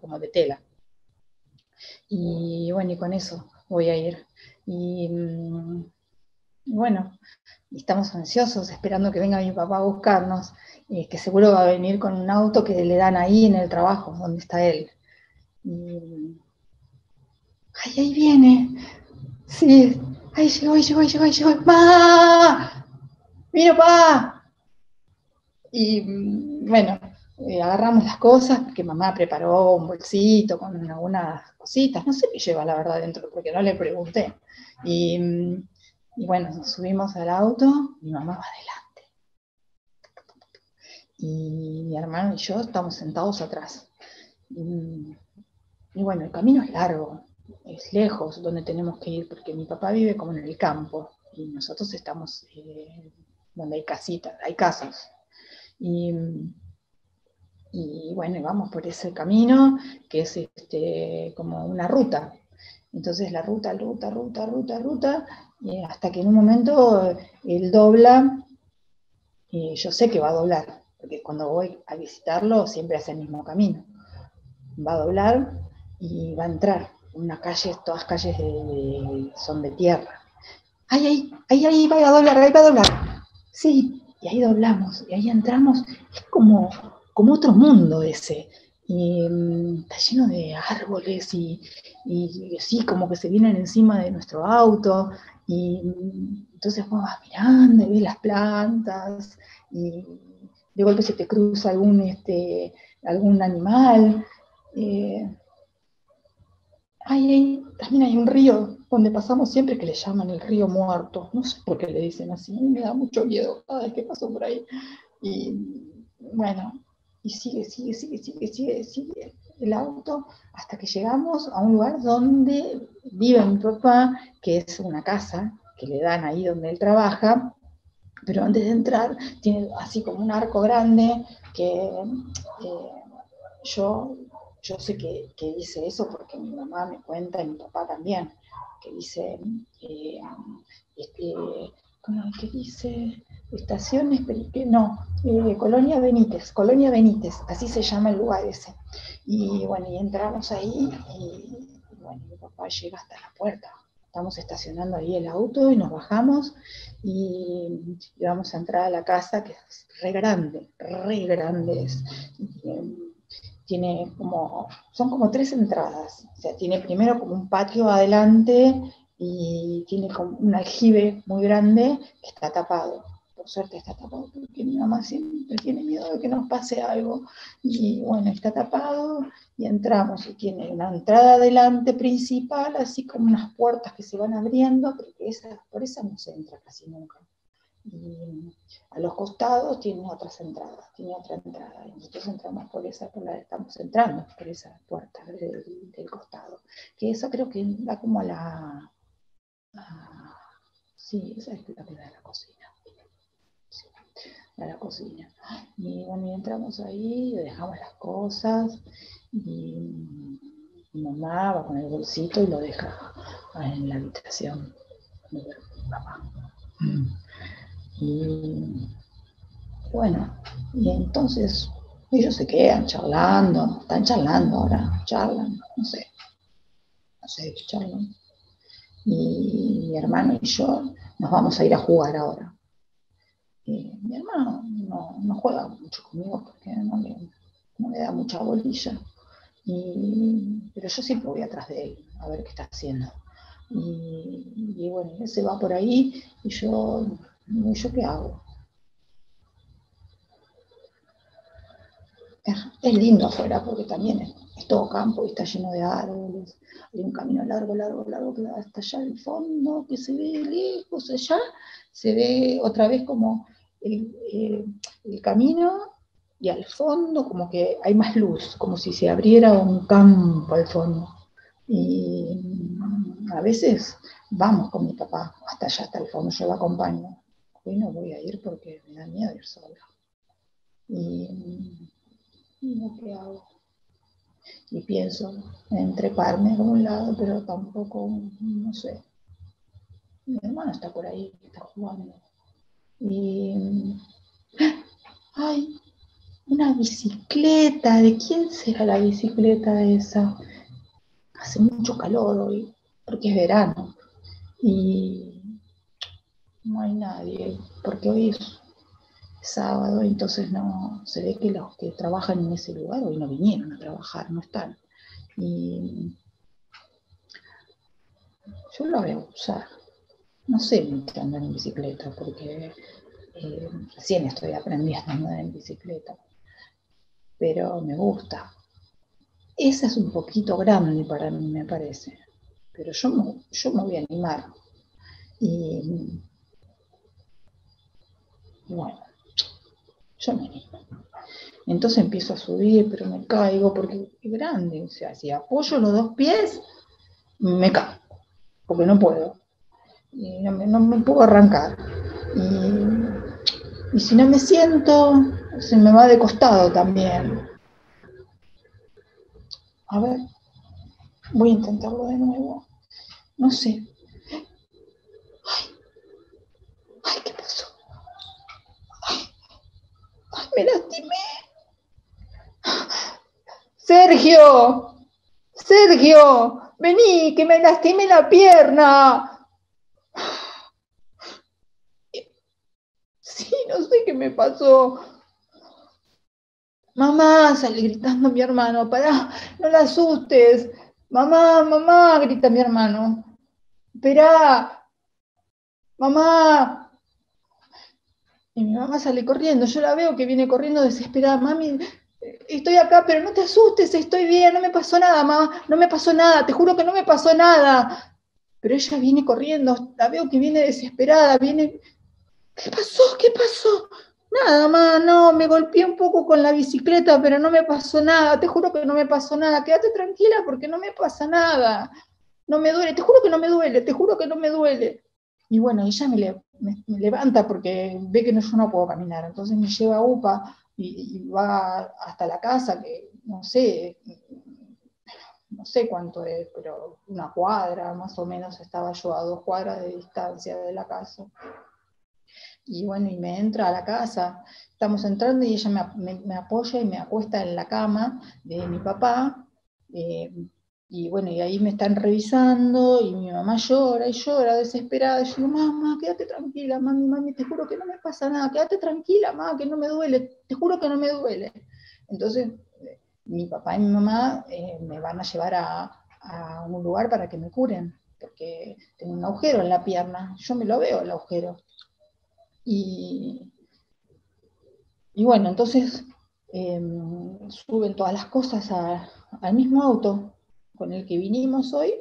como de tela. Y bueno, y con eso voy a ir. Y mm, bueno, estamos ansiosos esperando que venga mi papá a buscarnos, eh, que seguro va a venir con un auto que le dan ahí en el trabajo, donde está él. ay, ahí viene. Sí, ahí llegó, llegó, ahí llegó, ahí llegó. ¡Ma! ¡Mira, pa! Y mm, bueno, eh, agarramos las cosas, porque mamá preparó un bolsito con algunas cositas, no sé qué lleva la verdad dentro, porque no le pregunté. Y, y bueno, nos subimos al auto, mi mamá va adelante. Y mi hermano y yo estamos sentados atrás. Y, y bueno, el camino es largo, es lejos donde tenemos que ir, porque mi papá vive como en el campo y nosotros estamos eh, donde hay casitas, hay casas. Y, y bueno, vamos por ese camino que es este, como una ruta. Entonces la ruta, ruta, ruta, ruta, ruta, y hasta que en un momento él dobla, y yo sé que va a doblar, porque cuando voy a visitarlo siempre hace el mismo camino. Va a doblar y va a entrar. Una calle, todas calles son de tierra. ¡Ay, ay, ay, ahí va a doblar, ahí va a doblar! Sí, y ahí doblamos, y ahí entramos. Es como, como otro mundo ese. Y mm, está lleno de árboles y, y sí, como que se vienen encima de nuestro auto. Y mm, entonces vos vas mirando y ves las plantas y de golpe se te cruza algún, este, algún animal. eh, también hay un río donde pasamos siempre que le llaman el río muerto. No sé por qué le dicen así. Me da mucho miedo cada vez que paso por ahí. Y bueno, y sigue, sigue, sigue, sigue, sigue, sigue el auto hasta que llegamos a un lugar donde vive mi papá, que es una casa que le dan ahí donde él trabaja. Pero antes de entrar tiene así como un arco grande que eh, yo yo sé que, que dice eso porque mi mamá me cuenta y mi papá también, que dice, eh, este, ¿cómo es que dice? Estaciones, Perique- no, eh, Colonia Benítez, Colonia Benítez, así se llama el lugar ese. Y bueno, y entramos ahí y, bueno, mi papá llega hasta la puerta. Estamos estacionando ahí el auto y nos bajamos y, vamos a entrar a la casa que es re grande, re grande es. Em, tiene como, son como tres entradas. O sea, tiene primero como un patio adelante y tiene como un aljibe muy grande que está tapado. Suerte está tapado porque mi mamá siempre tiene miedo de que nos pase algo. Y bueno, está tapado y entramos y tiene una entrada adelante principal, así como unas puertas que se van abriendo, pero que esa, por esa no se entra casi nunca. Y a los costados tiene otras entradas, tiene otra entrada. Y nosotros entramos por esa, por la estamos entrando por esa puerta del, del costado. Que esa creo que da como a la. a- sí, esa es la que a la cocina. A la cocina. Y bueno, y entramos ahí, dejamos las cosas y mi mamá va con el bolsito y lo deja en la habitación mi papá. Y bueno, y entonces ellos se quedan charlando, están charlando ahora, charlan, no sé, no sé charlan. Y mi hermano y yo nos vamos a ir a jugar ahora. Mi hermano no, no juega mucho conmigo porque no le, no le da mucha bolilla. Y- pero yo siempre voy atrás de él a ver qué está haciendo. Y, bueno, él se va por ahí y yo, ¿y yo qué hago? Es, es lindo afuera porque también es, es todo campo y está lleno de árboles. Hay un camino largo, largo, largo que va hasta allá al fondo, que se ve lejos allá. Se ve otra vez como el, eh, el camino y al fondo como que hay más luz, como si se abriera un campo al fondo. Y a veces vamos con mi papá hasta allá, hasta el fondo, yo lo acompaño. Hoy no voy a ir porque me da miedo ir sola. Y, y no, ¿qué hago? Y pienso en treparme a un lado, pero tampoco, no sé. Mi hermano está por ahí, está jugando. Y. ¡Ay! Una bicicleta. ¿De quién será la bicicleta esa? Hace mucho calor hoy, porque es verano. Y no hay nadie, porque hoy es sábado, entonces no se ve que los que trabajan en ese lugar hoy no vinieron a trabajar, no están. Y yo la voy a usar. No sé mucho andar en bicicleta porque eh, recién estoy aprendiendo a andar en bicicleta, pero me gusta. Esa es un poquito grande para mí, me parece, pero yo me, yo me voy a animar. Y bueno, yo me animo. Entonces empiezo a subir, pero me caigo porque es grande. O sea, si apoyo los dos pies, me caigo, porque no puedo. Y no me, puedo arrancar. Y, y si no me siento, se me va de costado también. A ver, voy a intentarlo de nuevo. No sé. Ay, ay, ¿qué pasó? Ay, ay, me lastimé. Sergio, Sergio, vení, que me lastimé la pierna. Sí, no sé qué me pasó. Mamá, sale gritando mi hermano, pará, no la asustes. Mamá, mamá, grita mi hermano. Esperá. Mamá. Y mi mamá sale corriendo. Yo la veo que viene corriendo desesperada. Mami, estoy acá, pero no te asustes, estoy bien, no me pasó nada, mamá, no me pasó nada, te juro que no me pasó nada. Pero ella viene corriendo, la veo que viene desesperada, viene... ¿Qué pasó? ¿Qué pasó? Nada, mamá, no, me golpeé un poco con la bicicleta, pero no me pasó nada, te juro que no me pasó nada, quédate tranquila porque no me pasa nada, no me duele, te juro que no me duele, te juro que no me duele. Y bueno, ella me, me levanta porque ve que no, yo no puedo caminar, entonces me lleva a UPA y, y, va hasta la casa, que no sé, no sé cuánto es, pero una cuadra más o menos estaba yo a dos cuadras de distancia de la casa. Y bueno, y me entra a la casa, estamos entrando y ella me, me, apoya y me acuesta en la cama de mi papá. Eh, y bueno, y ahí me están revisando y mi mamá llora y llora desesperada. Y yo digo, mamá, quédate tranquila, mami, mami, te juro que no me pasa nada, quédate tranquila, mamá, que no me duele, te juro que no me duele. Entonces, mi papá y mi mamá eh, me van a llevar a, a, un lugar para que me curen, porque tengo un agujero en la pierna, yo me lo veo el agujero. Y, bueno, entonces eh, suben todas las cosas al mismo auto con el que vinimos hoy,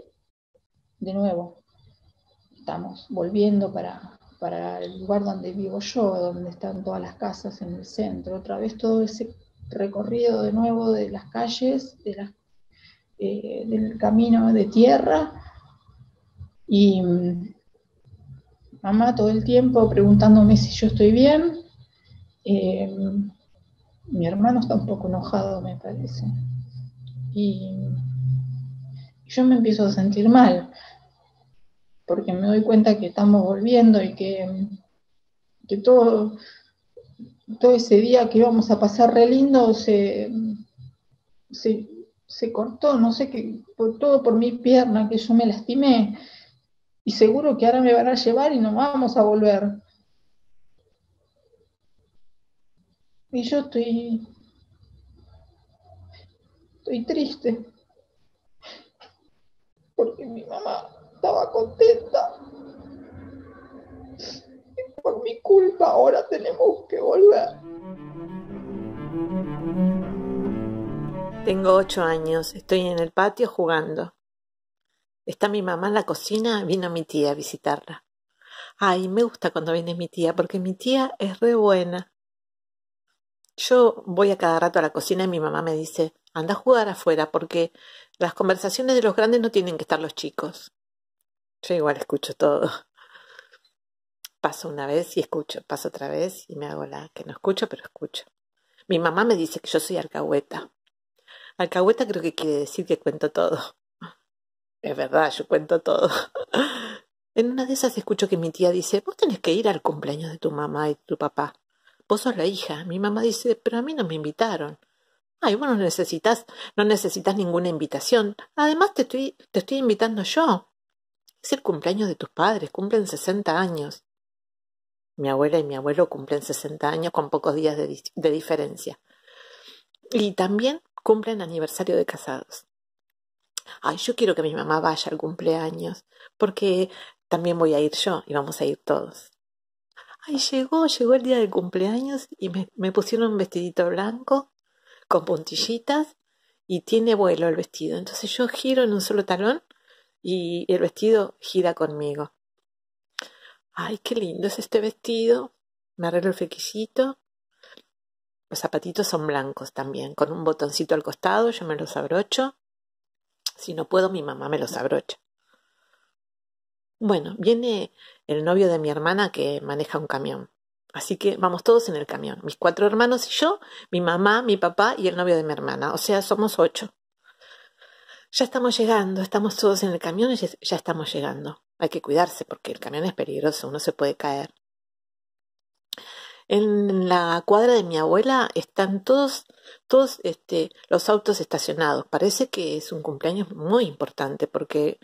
de nuevo, estamos volviendo para, para, el lugar donde vivo yo, donde están todas las casas en el centro, otra vez todo ese recorrido de nuevo de las calles, eh, del camino de tierra, y mamá todo el tiempo preguntándome si yo estoy bien, eh, mi hermano está un poco enojado, me parece. Y yo me empiezo a sentir mal, porque me doy cuenta que estamos volviendo y que, que todo, todo ese día que íbamos a pasar re lindo se, se, se cortó, no sé qué, todo por mi pierna, que yo me lastimé, y seguro que ahora me van a llevar y no vamos a volver. Y yo estoy, estoy triste porque mi mamá estaba contenta. Y por mi culpa ahora tenemos que volver. Tengo ocho años, estoy en el patio jugando. Está mi mamá en la cocina, vino mi tía a visitarla. Ay, me gusta cuando viene mi tía, porque mi tía es re buena. Yo voy a cada rato a la cocina y mi mamá me dice, anda a jugar afuera, porque las conversaciones de los grandes no tienen que estar los chicos. Yo igual escucho todo. Paso una vez y escucho, paso otra vez y me hago la que no escucho, pero escucho. Mi mamá me dice que yo soy alcahueta. Alcahueta creo que quiere decir que cuento todo. Es verdad, yo cuento todo. En una de esas escucho que mi tía dice, vos tenés que ir al cumpleaños de tu mamá y tu papá. Vos sos la hija. Mi mamá dice, pero a mí no me invitaron. Ay, vos no necesitas, no necesitas ninguna invitación. Además te estoy, te estoy invitando yo. Es el cumpleaños de tus padres, cumplen sesenta años. Mi abuela y mi abuelo cumplen sesenta años con pocos días de, de diferencia. Y también cumplen aniversario de casados. Ay, yo quiero que mi mamá vaya al cumpleaños, porque también voy a ir yo y vamos a ir todos. Ay, llegó, llegó el día del cumpleaños y me, pusieron un vestidito blanco con puntillitas y tiene vuelo el vestido. Entonces yo giro en un solo talón y el vestido gira conmigo. Ay, qué lindo es este vestido. Me arreglo el fequillito. Los zapatitos son blancos también, con un botoncito al costado, yo me los abrocho. Si no puedo, mi mamá me los abrocha. Bueno, viene el novio de mi hermana que maneja un camión. Así que vamos todos en el camión. Mis cuatro hermanos y yo, mi mamá, mi papá y el novio de mi hermana. O sea, somos ocho. Ya estamos llegando, estamos todos en el camión y ya estamos llegando. Hay que cuidarse porque el camión es peligroso, uno se puede caer. En la cuadra de mi abuela están todos, todos este, los autos estacionados. Parece que es un cumpleaños muy importante porque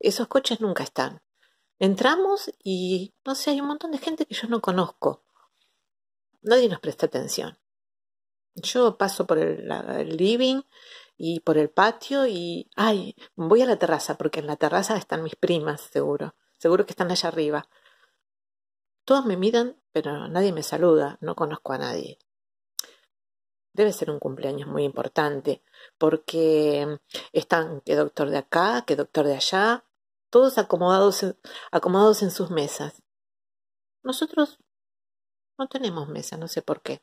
esos coches nunca están. Entramos y, no sé, hay un montón de gente que yo no conozco. Nadie nos presta atención. Yo paso por el, living y por el patio y, ay, voy a la terraza porque en la terraza están mis primas, seguro. Seguro que están allá arriba. Todos me miran, pero nadie me saluda, no conozco a nadie. Debe ser un cumpleaños muy importante, porque están que doctor de acá, que doctor de allá, todos acomodados acomodados en sus mesas. Nosotros no tenemos mesa, no sé por qué.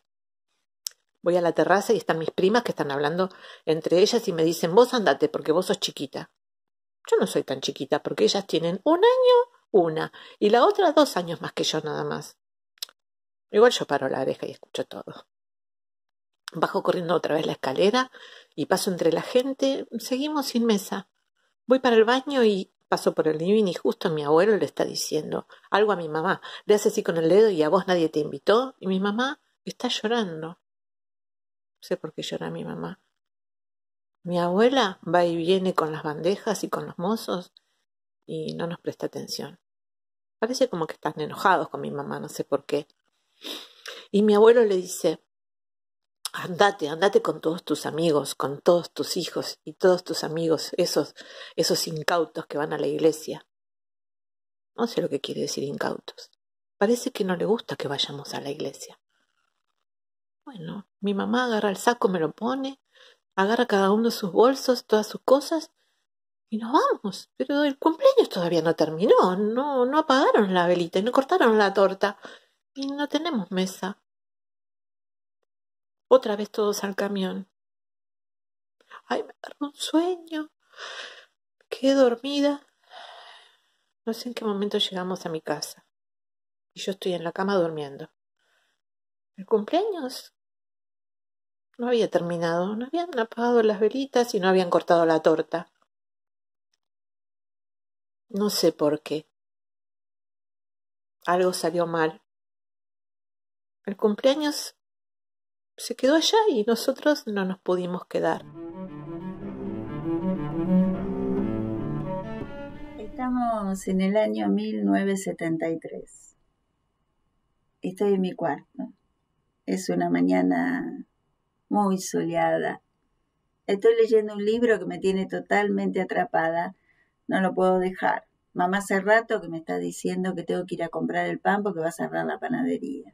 Voy a la terraza y están mis primas que están hablando entre ellas y me dicen, vos andate porque vos sos chiquita. Yo no soy tan chiquita porque ellas tienen un año, una, y la otra dos años más que yo nada más. Igual yo paro la oreja y escucho todo. Bajo corriendo otra vez la escalera y paso entre la gente. Seguimos sin mesa. Voy para el baño y Paso por el living y justo mi abuelo le está diciendo algo a mi mamá. Le hace así con el dedo y a vos nadie te invitó. Y mi mamá está llorando. No sé por qué llora mi mamá. Mi abuela va y viene con las bandejas y con los mozos y no nos presta atención. Parece como que están enojados con mi mamá, no sé por qué. Y mi abuelo le dice, Andate, andate con todos tus amigos, con todos tus hijos y todos tus amigos, esos, esos incautos que van a la iglesia. No sé lo que quiere decir incautos. Parece que no le gusta que vayamos a la iglesia. Bueno, mi mamá agarra el saco, me lo pone, agarra cada uno sus bolsos, todas sus cosas, y nos vamos. Pero el cumpleaños todavía no terminó, no, no apagaron la velita y no cortaron la torta, y no tenemos mesa. Otra vez todos al camión. Ay, me un sueño. quedé dormida. No sé en qué momento llegamos a mi casa. Y yo estoy en la cama durmiendo. El cumpleaños no había terminado. No habían apagado las velitas y no habían cortado la torta. No sé por qué. Algo salió mal. El cumpleaños se quedó allá y nosotros no nos pudimos quedar. Estamos en el año 1973. Estoy en mi cuarto. Es una mañana muy soleada. Estoy leyendo un libro que me tiene totalmente atrapada. No lo puedo dejar. Mamá hace rato que me está diciendo que tengo que ir a comprar el pan porque va a cerrar la panadería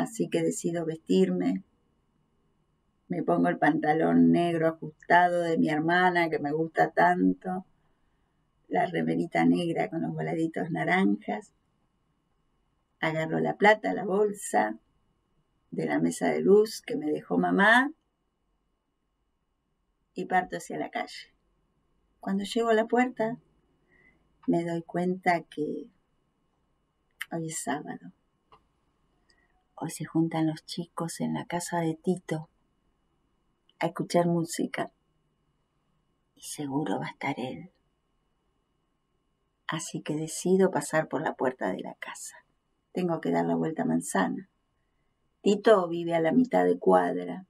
así que decido vestirme. Me pongo el pantalón negro ajustado de mi hermana que me gusta tanto, la remerita negra con los voladitos naranjas. Agarro la plata, la bolsa de la mesa de luz que me dejó mamá y parto hacia la calle. Cuando llego a la puerta, me doy cuenta que hoy es sábado. Hoy se juntan los chicos en la casa de Tito a escuchar música. Y seguro va a estar él. Así que decido pasar por la puerta de la casa. Tengo que dar la vuelta a manzana. Tito vive a la mitad de cuadra.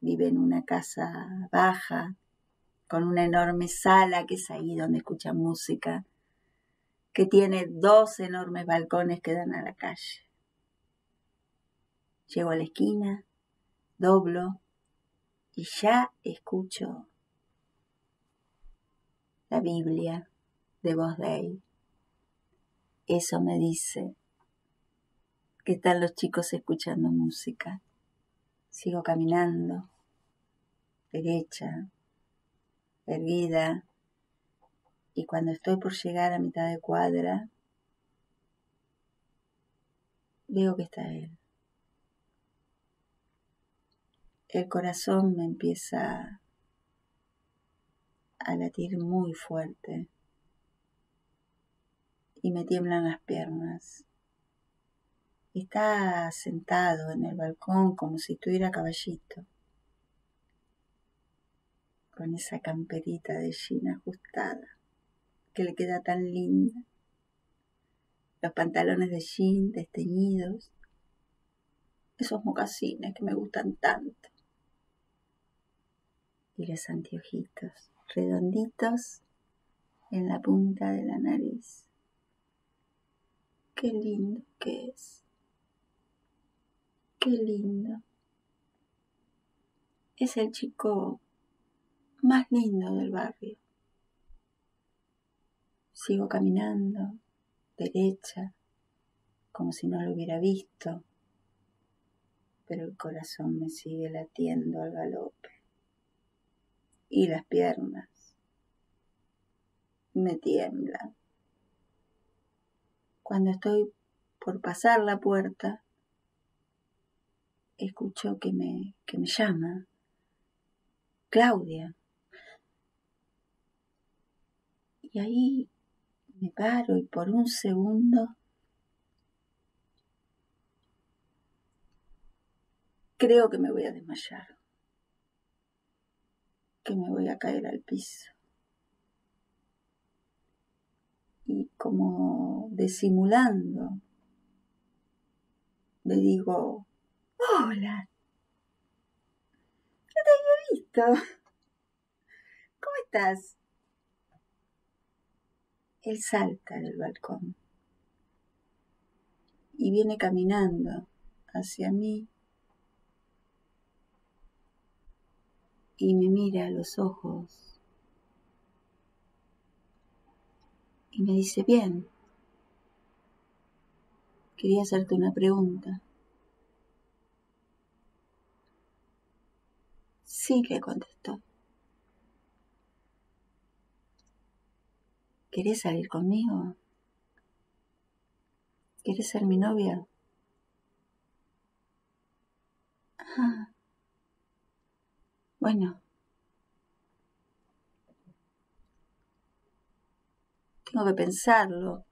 Vive en una casa baja, con una enorme sala que es ahí donde escuchan música, que tiene dos enormes balcones que dan a la calle. Llego a la esquina, doblo y ya escucho la Biblia de voz Day. Eso me dice que están los chicos escuchando música. Sigo caminando, derecha, erguida, y cuando estoy por llegar a mitad de cuadra, veo que está él. El corazón me empieza a latir muy fuerte y me tiemblan las piernas. Está sentado en el balcón como si estuviera caballito, con esa camperita de jean ajustada que le queda tan linda, los pantalones de jean desteñidos, esos mocasines que me gustan tanto, y los anteojitos redonditos en la punta de la nariz. Qué lindo que es. Qué lindo. Es el chico más lindo del barrio. Sigo caminando, derecha, como si no lo hubiera visto, pero el corazón me sigue latiendo al galope y las piernas me tiemblan. Cuando estoy por pasar la puerta, escucho que me, que me llama Claudia. Y ahí me paro y por un segundo creo que me voy a desmayar, que me voy a caer al piso. Y como disimulando, le digo, hola, no te había visto. ¿Cómo estás? Él salta del balcón y viene caminando hacia mí y me mira a los ojos y me dice, bien, quería hacerte una pregunta. Sí, le contestó. ¿Querés salir conmigo? ¿Quieres ser mi novia? Ah. Bueno. Tengo que pensarlo.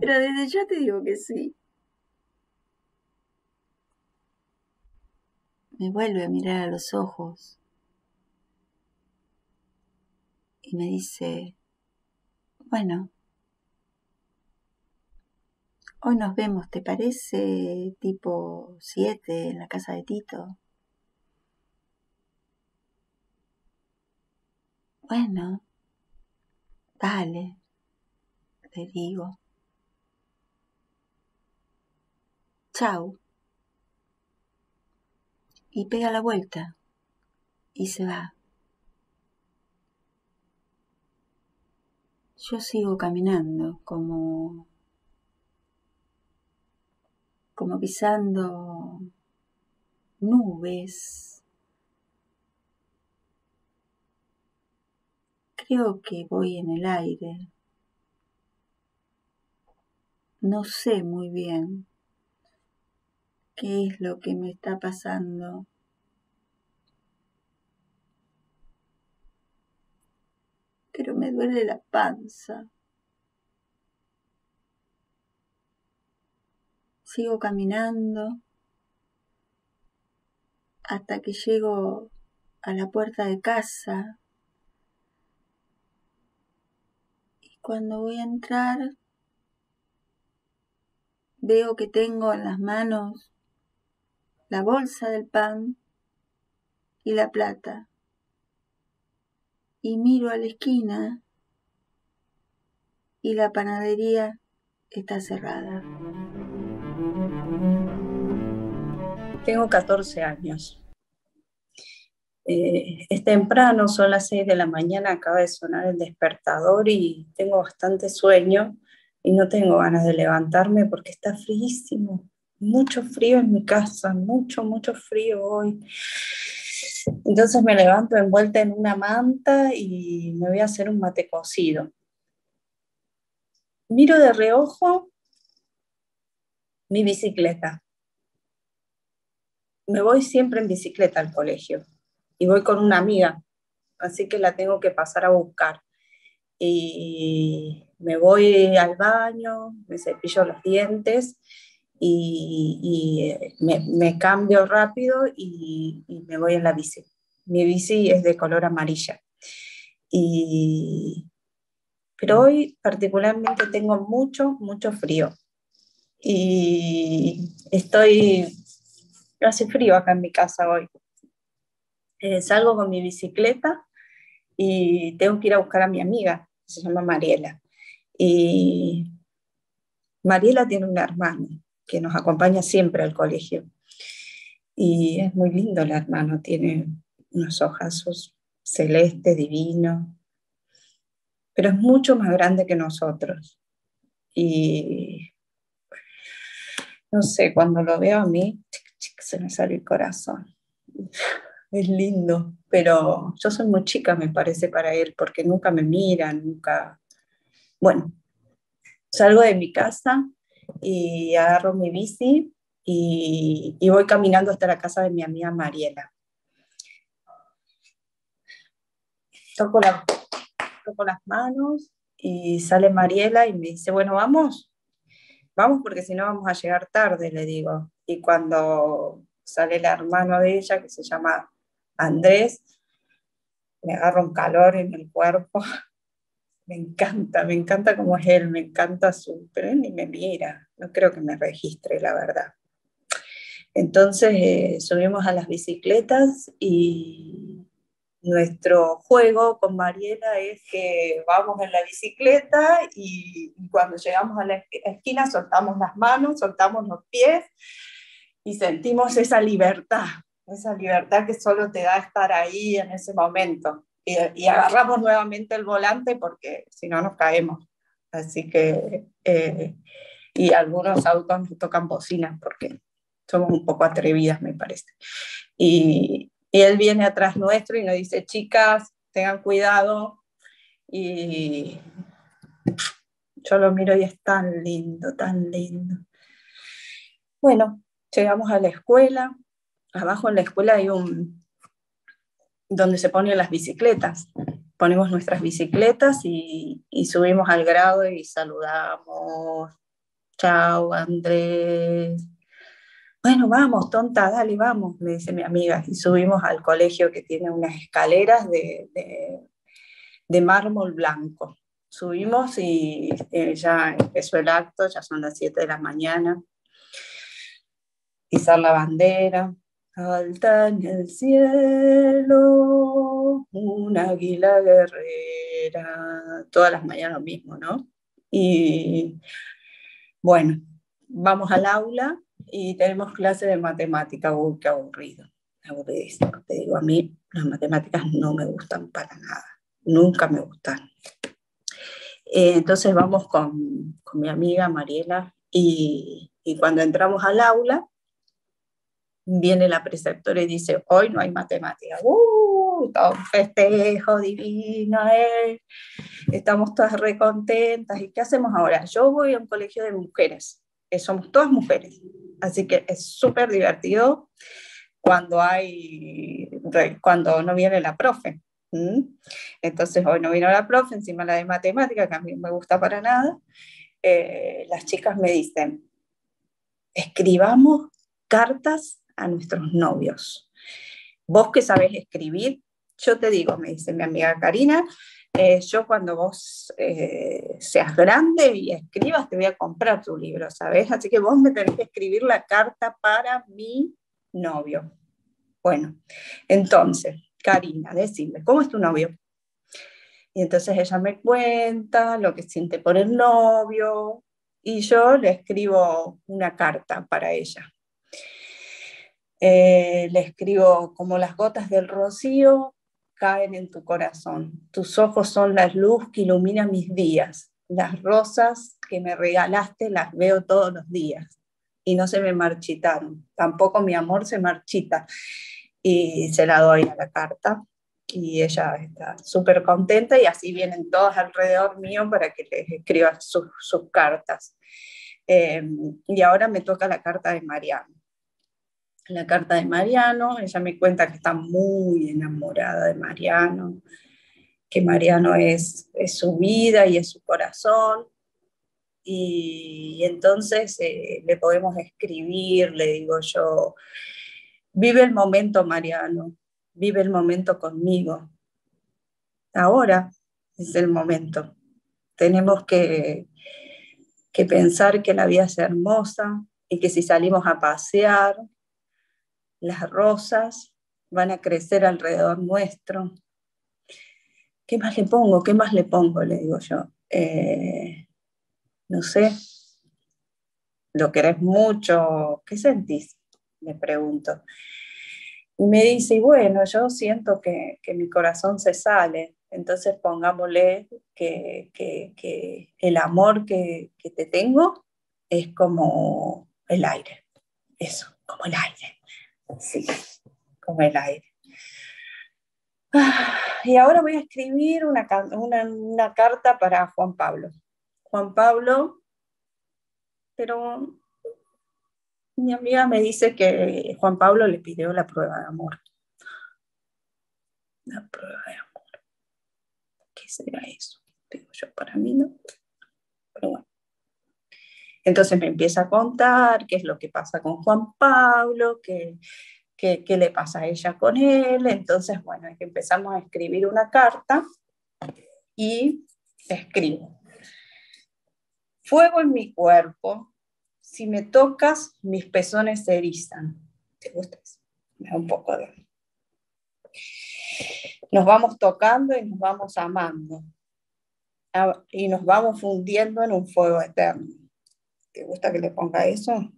Pero desde ya te digo que sí. Me vuelve a mirar a los ojos y me dice, bueno, hoy nos vemos, ¿te parece tipo 7 en la casa de Tito? Bueno, dale, le digo. Chau. Y pega la vuelta y se va. Yo sigo caminando como como pisando nubes. Creo que voy en el aire. No sé muy bien qué es lo que me está pasando. pero me duele la panza. Sigo caminando hasta que llego a la puerta de casa y cuando voy a entrar veo que tengo en las manos la bolsa del pan y la plata y miro a la esquina y la panadería está cerrada. Tengo 14 años. Eh, es temprano, son las 6 de la mañana, acaba de sonar el despertador y tengo bastante sueño y no tengo ganas de levantarme porque está fríísimo, mucho frío en mi casa, mucho, mucho frío hoy. Entonces me levanto envuelta en una manta y me voy a hacer un mate cocido. Miro de reojo mi bicicleta. Me voy siempre en bicicleta al colegio y voy con una amiga, así que la tengo que pasar a buscar. Y me voy al baño, me cepillo los dientes y, eh, me, cambio rápido y, me voy en la bici. Mi bici es de color amarilla. Y, pero hoy particularmente tengo mucho, mucho frío. Y estoy, hace frío acá en mi casa hoy. Eh, salgo con mi bicicleta y tengo que ir a buscar a mi amiga, se llama Mariela. Y Mariela tiene un hermano que nos acompaña siempre al colegio. Y es muy lindo el hermano, tiene unos ojazos celeste, divino, pero es mucho más grande que nosotros. Y no sé, cuando lo veo a mí, se me sale el corazón. Es lindo, pero yo soy muy chica, me parece, para él, porque nunca me mira, nunca... Bueno, salgo de mi casa y agarro mi bici y, voy caminando hasta la casa de mi amiga Mariela. Toco, toco las manos y sale Mariela y me dice, bueno, vamos, vamos porque si no vamos a llegar tarde, le digo. Y cuando sale el hermano de ella, que se llama Andrés, me agarra un calor en el cuerpo me encanta, me encanta cómo es él, me encanta su, pero él ni me mira, no creo que me registre, la verdad. Entonces eh, subimos a las bicicletas y nuestro juego con Mariela es que vamos en la bicicleta y cuando llegamos a la esquina soltamos las manos, soltamos los pies y sentimos esa libertad, esa libertad que solo te da estar ahí en ese momento y, agarramos nuevamente el volante porque si no nos caemos. Así que, eh, y algunos autos nos tocan bocinas porque somos un poco atrevidas, me parece. Y, y él viene atrás nuestro y nos dice, chicas, tengan cuidado. Y yo lo miro y es tan lindo, tan lindo. Bueno, llegamos a la escuela. Abajo en la escuela hay un, donde se ponen las bicicletas. Ponemos nuestras bicicletas y, subimos al grado y saludamos. Chao, Andrés. Bueno, vamos, tonta, dale, vamos, me dice mi amiga. Y subimos al colegio que tiene unas escaleras de, de, mármol blanco. Subimos y eh, ya empezó el acto, ya son las 7 de la mañana. Pisar la bandera, Alta en el cielo, un águila guerrera, todas las mañanas lo mismo, ¿no? Y bueno, vamos al aula y tenemos clase de matemática, qué aburrido, aburridísimo. Te digo, a mí las matemáticas no me gustan para nada, nunca me gustan. Eh, entonces vamos con, con, mi amiga Mariela y, y cuando entramos al aula, viene la preceptora y dice, hoy no hay matemática. ¡Uh! Todo un festejo divino, eh. estamos todas recontentas. ¿Y qué hacemos ahora? Yo voy a un colegio de mujeres, eh, somos todas mujeres, así que es súper divertido cuando, hay, cuando no viene la profe. Entonces hoy no vino la profe, encima la de matemática, que a mí no me gusta para nada. Eh, las chicas me dicen, escribamos cartas a nuestros novios. Vos que sabes escribir, yo te digo, me dice mi amiga Karina, eh, yo cuando vos eh, seas grande y escribas, te voy a comprar tu libro, ¿sabes? Así que vos me tenés que escribir la carta para mi novio. Bueno, entonces, Karina, decime, ¿cómo es tu novio? Y entonces ella me cuenta lo que siente por el novio y yo le escribo una carta para ella. Eh, le escribo como las gotas del rocío caen en tu corazón. Tus ojos son la luz que ilumina mis días. Las rosas que me regalaste las veo todos los días y no se me marchitaron. Tampoco mi amor se marchita. Y se la doy a la carta y ella está súper contenta y así vienen todos alrededor mío para que les escriba sus, cartas. Eh, y ahora me toca la carta de Mariano. La carta de Mariano, ella me cuenta que está muy enamorada de Mariano, que Mariano es, su vida y es su corazón, y, entonces eh, le podemos escribir, le digo yo, vive el momento, Mariano, vive el momento conmigo. Ahora es el momento. Tenemos que, que pensar que la vida es hermosa y que si salimos a pasear, las rosas van a crecer alrededor nuestro. ¿Qué más le pongo? ¿Qué más le pongo? Le digo yo. Eh, no sé, lo querés mucho, ¿qué sentís? Le pregunto. Y me dice, y bueno, yo siento que, mi corazón se sale, entonces pongámosle que, el amor que, te tengo es como el aire, eso, como el aire, sí, como el aire. Ah, y ahora voy a escribir una, carta para Juan Pablo. Juan Pablo, pero mi amiga me dice que Juan Pablo le pidió la prueba de amor. La prueba de amor. ¿Qué será eso? Digo yo, para mí no. Pero bueno. Entonces me empieza a contar qué es lo que pasa con Juan Pablo, qué, qué, le pasa a ella con él. Entonces, bueno, es que empezamos a escribir una carta y escribo. Fuego en mi cuerpo, si me tocas, mis pezones se erizan. ¿Te gusta eso? Me da un poco de... Nos vamos tocando y nos vamos amando. Y nos vamos fundiendo en un fuego eterno. ¿Te gusta que le ponga eso?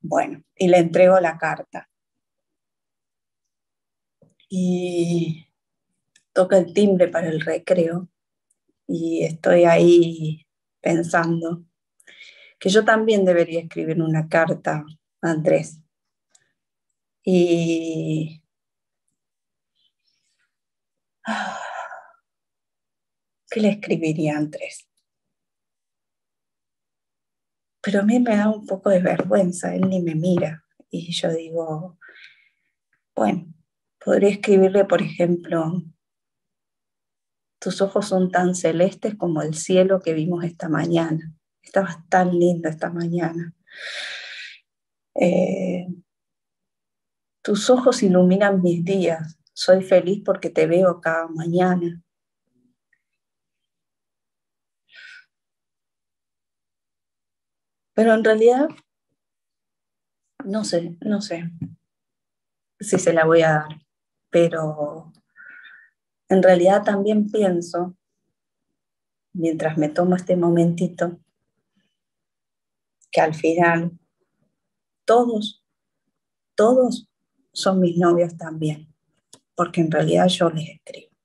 Bueno, y le entrego la carta. Y toca el timbre para el recreo y estoy ahí pensando que yo también debería escribir una carta a Andrés. Y ¿qué le escribiría a Andrés? Pero a mí me da un poco de vergüenza, él ni me mira. Y yo digo, bueno, podría escribirle, por ejemplo, tus ojos son tan celestes como el cielo que vimos esta mañana. Estabas tan lindo esta mañana. Eh, tus ojos iluminan mis días. Soy feliz porque te veo cada mañana. Pero en realidad, no sé, no sé si se la voy a dar, pero en realidad también pienso, mientras me tomo este momentito, que al final todos, todos son mis novios también, porque en realidad yo les escribo.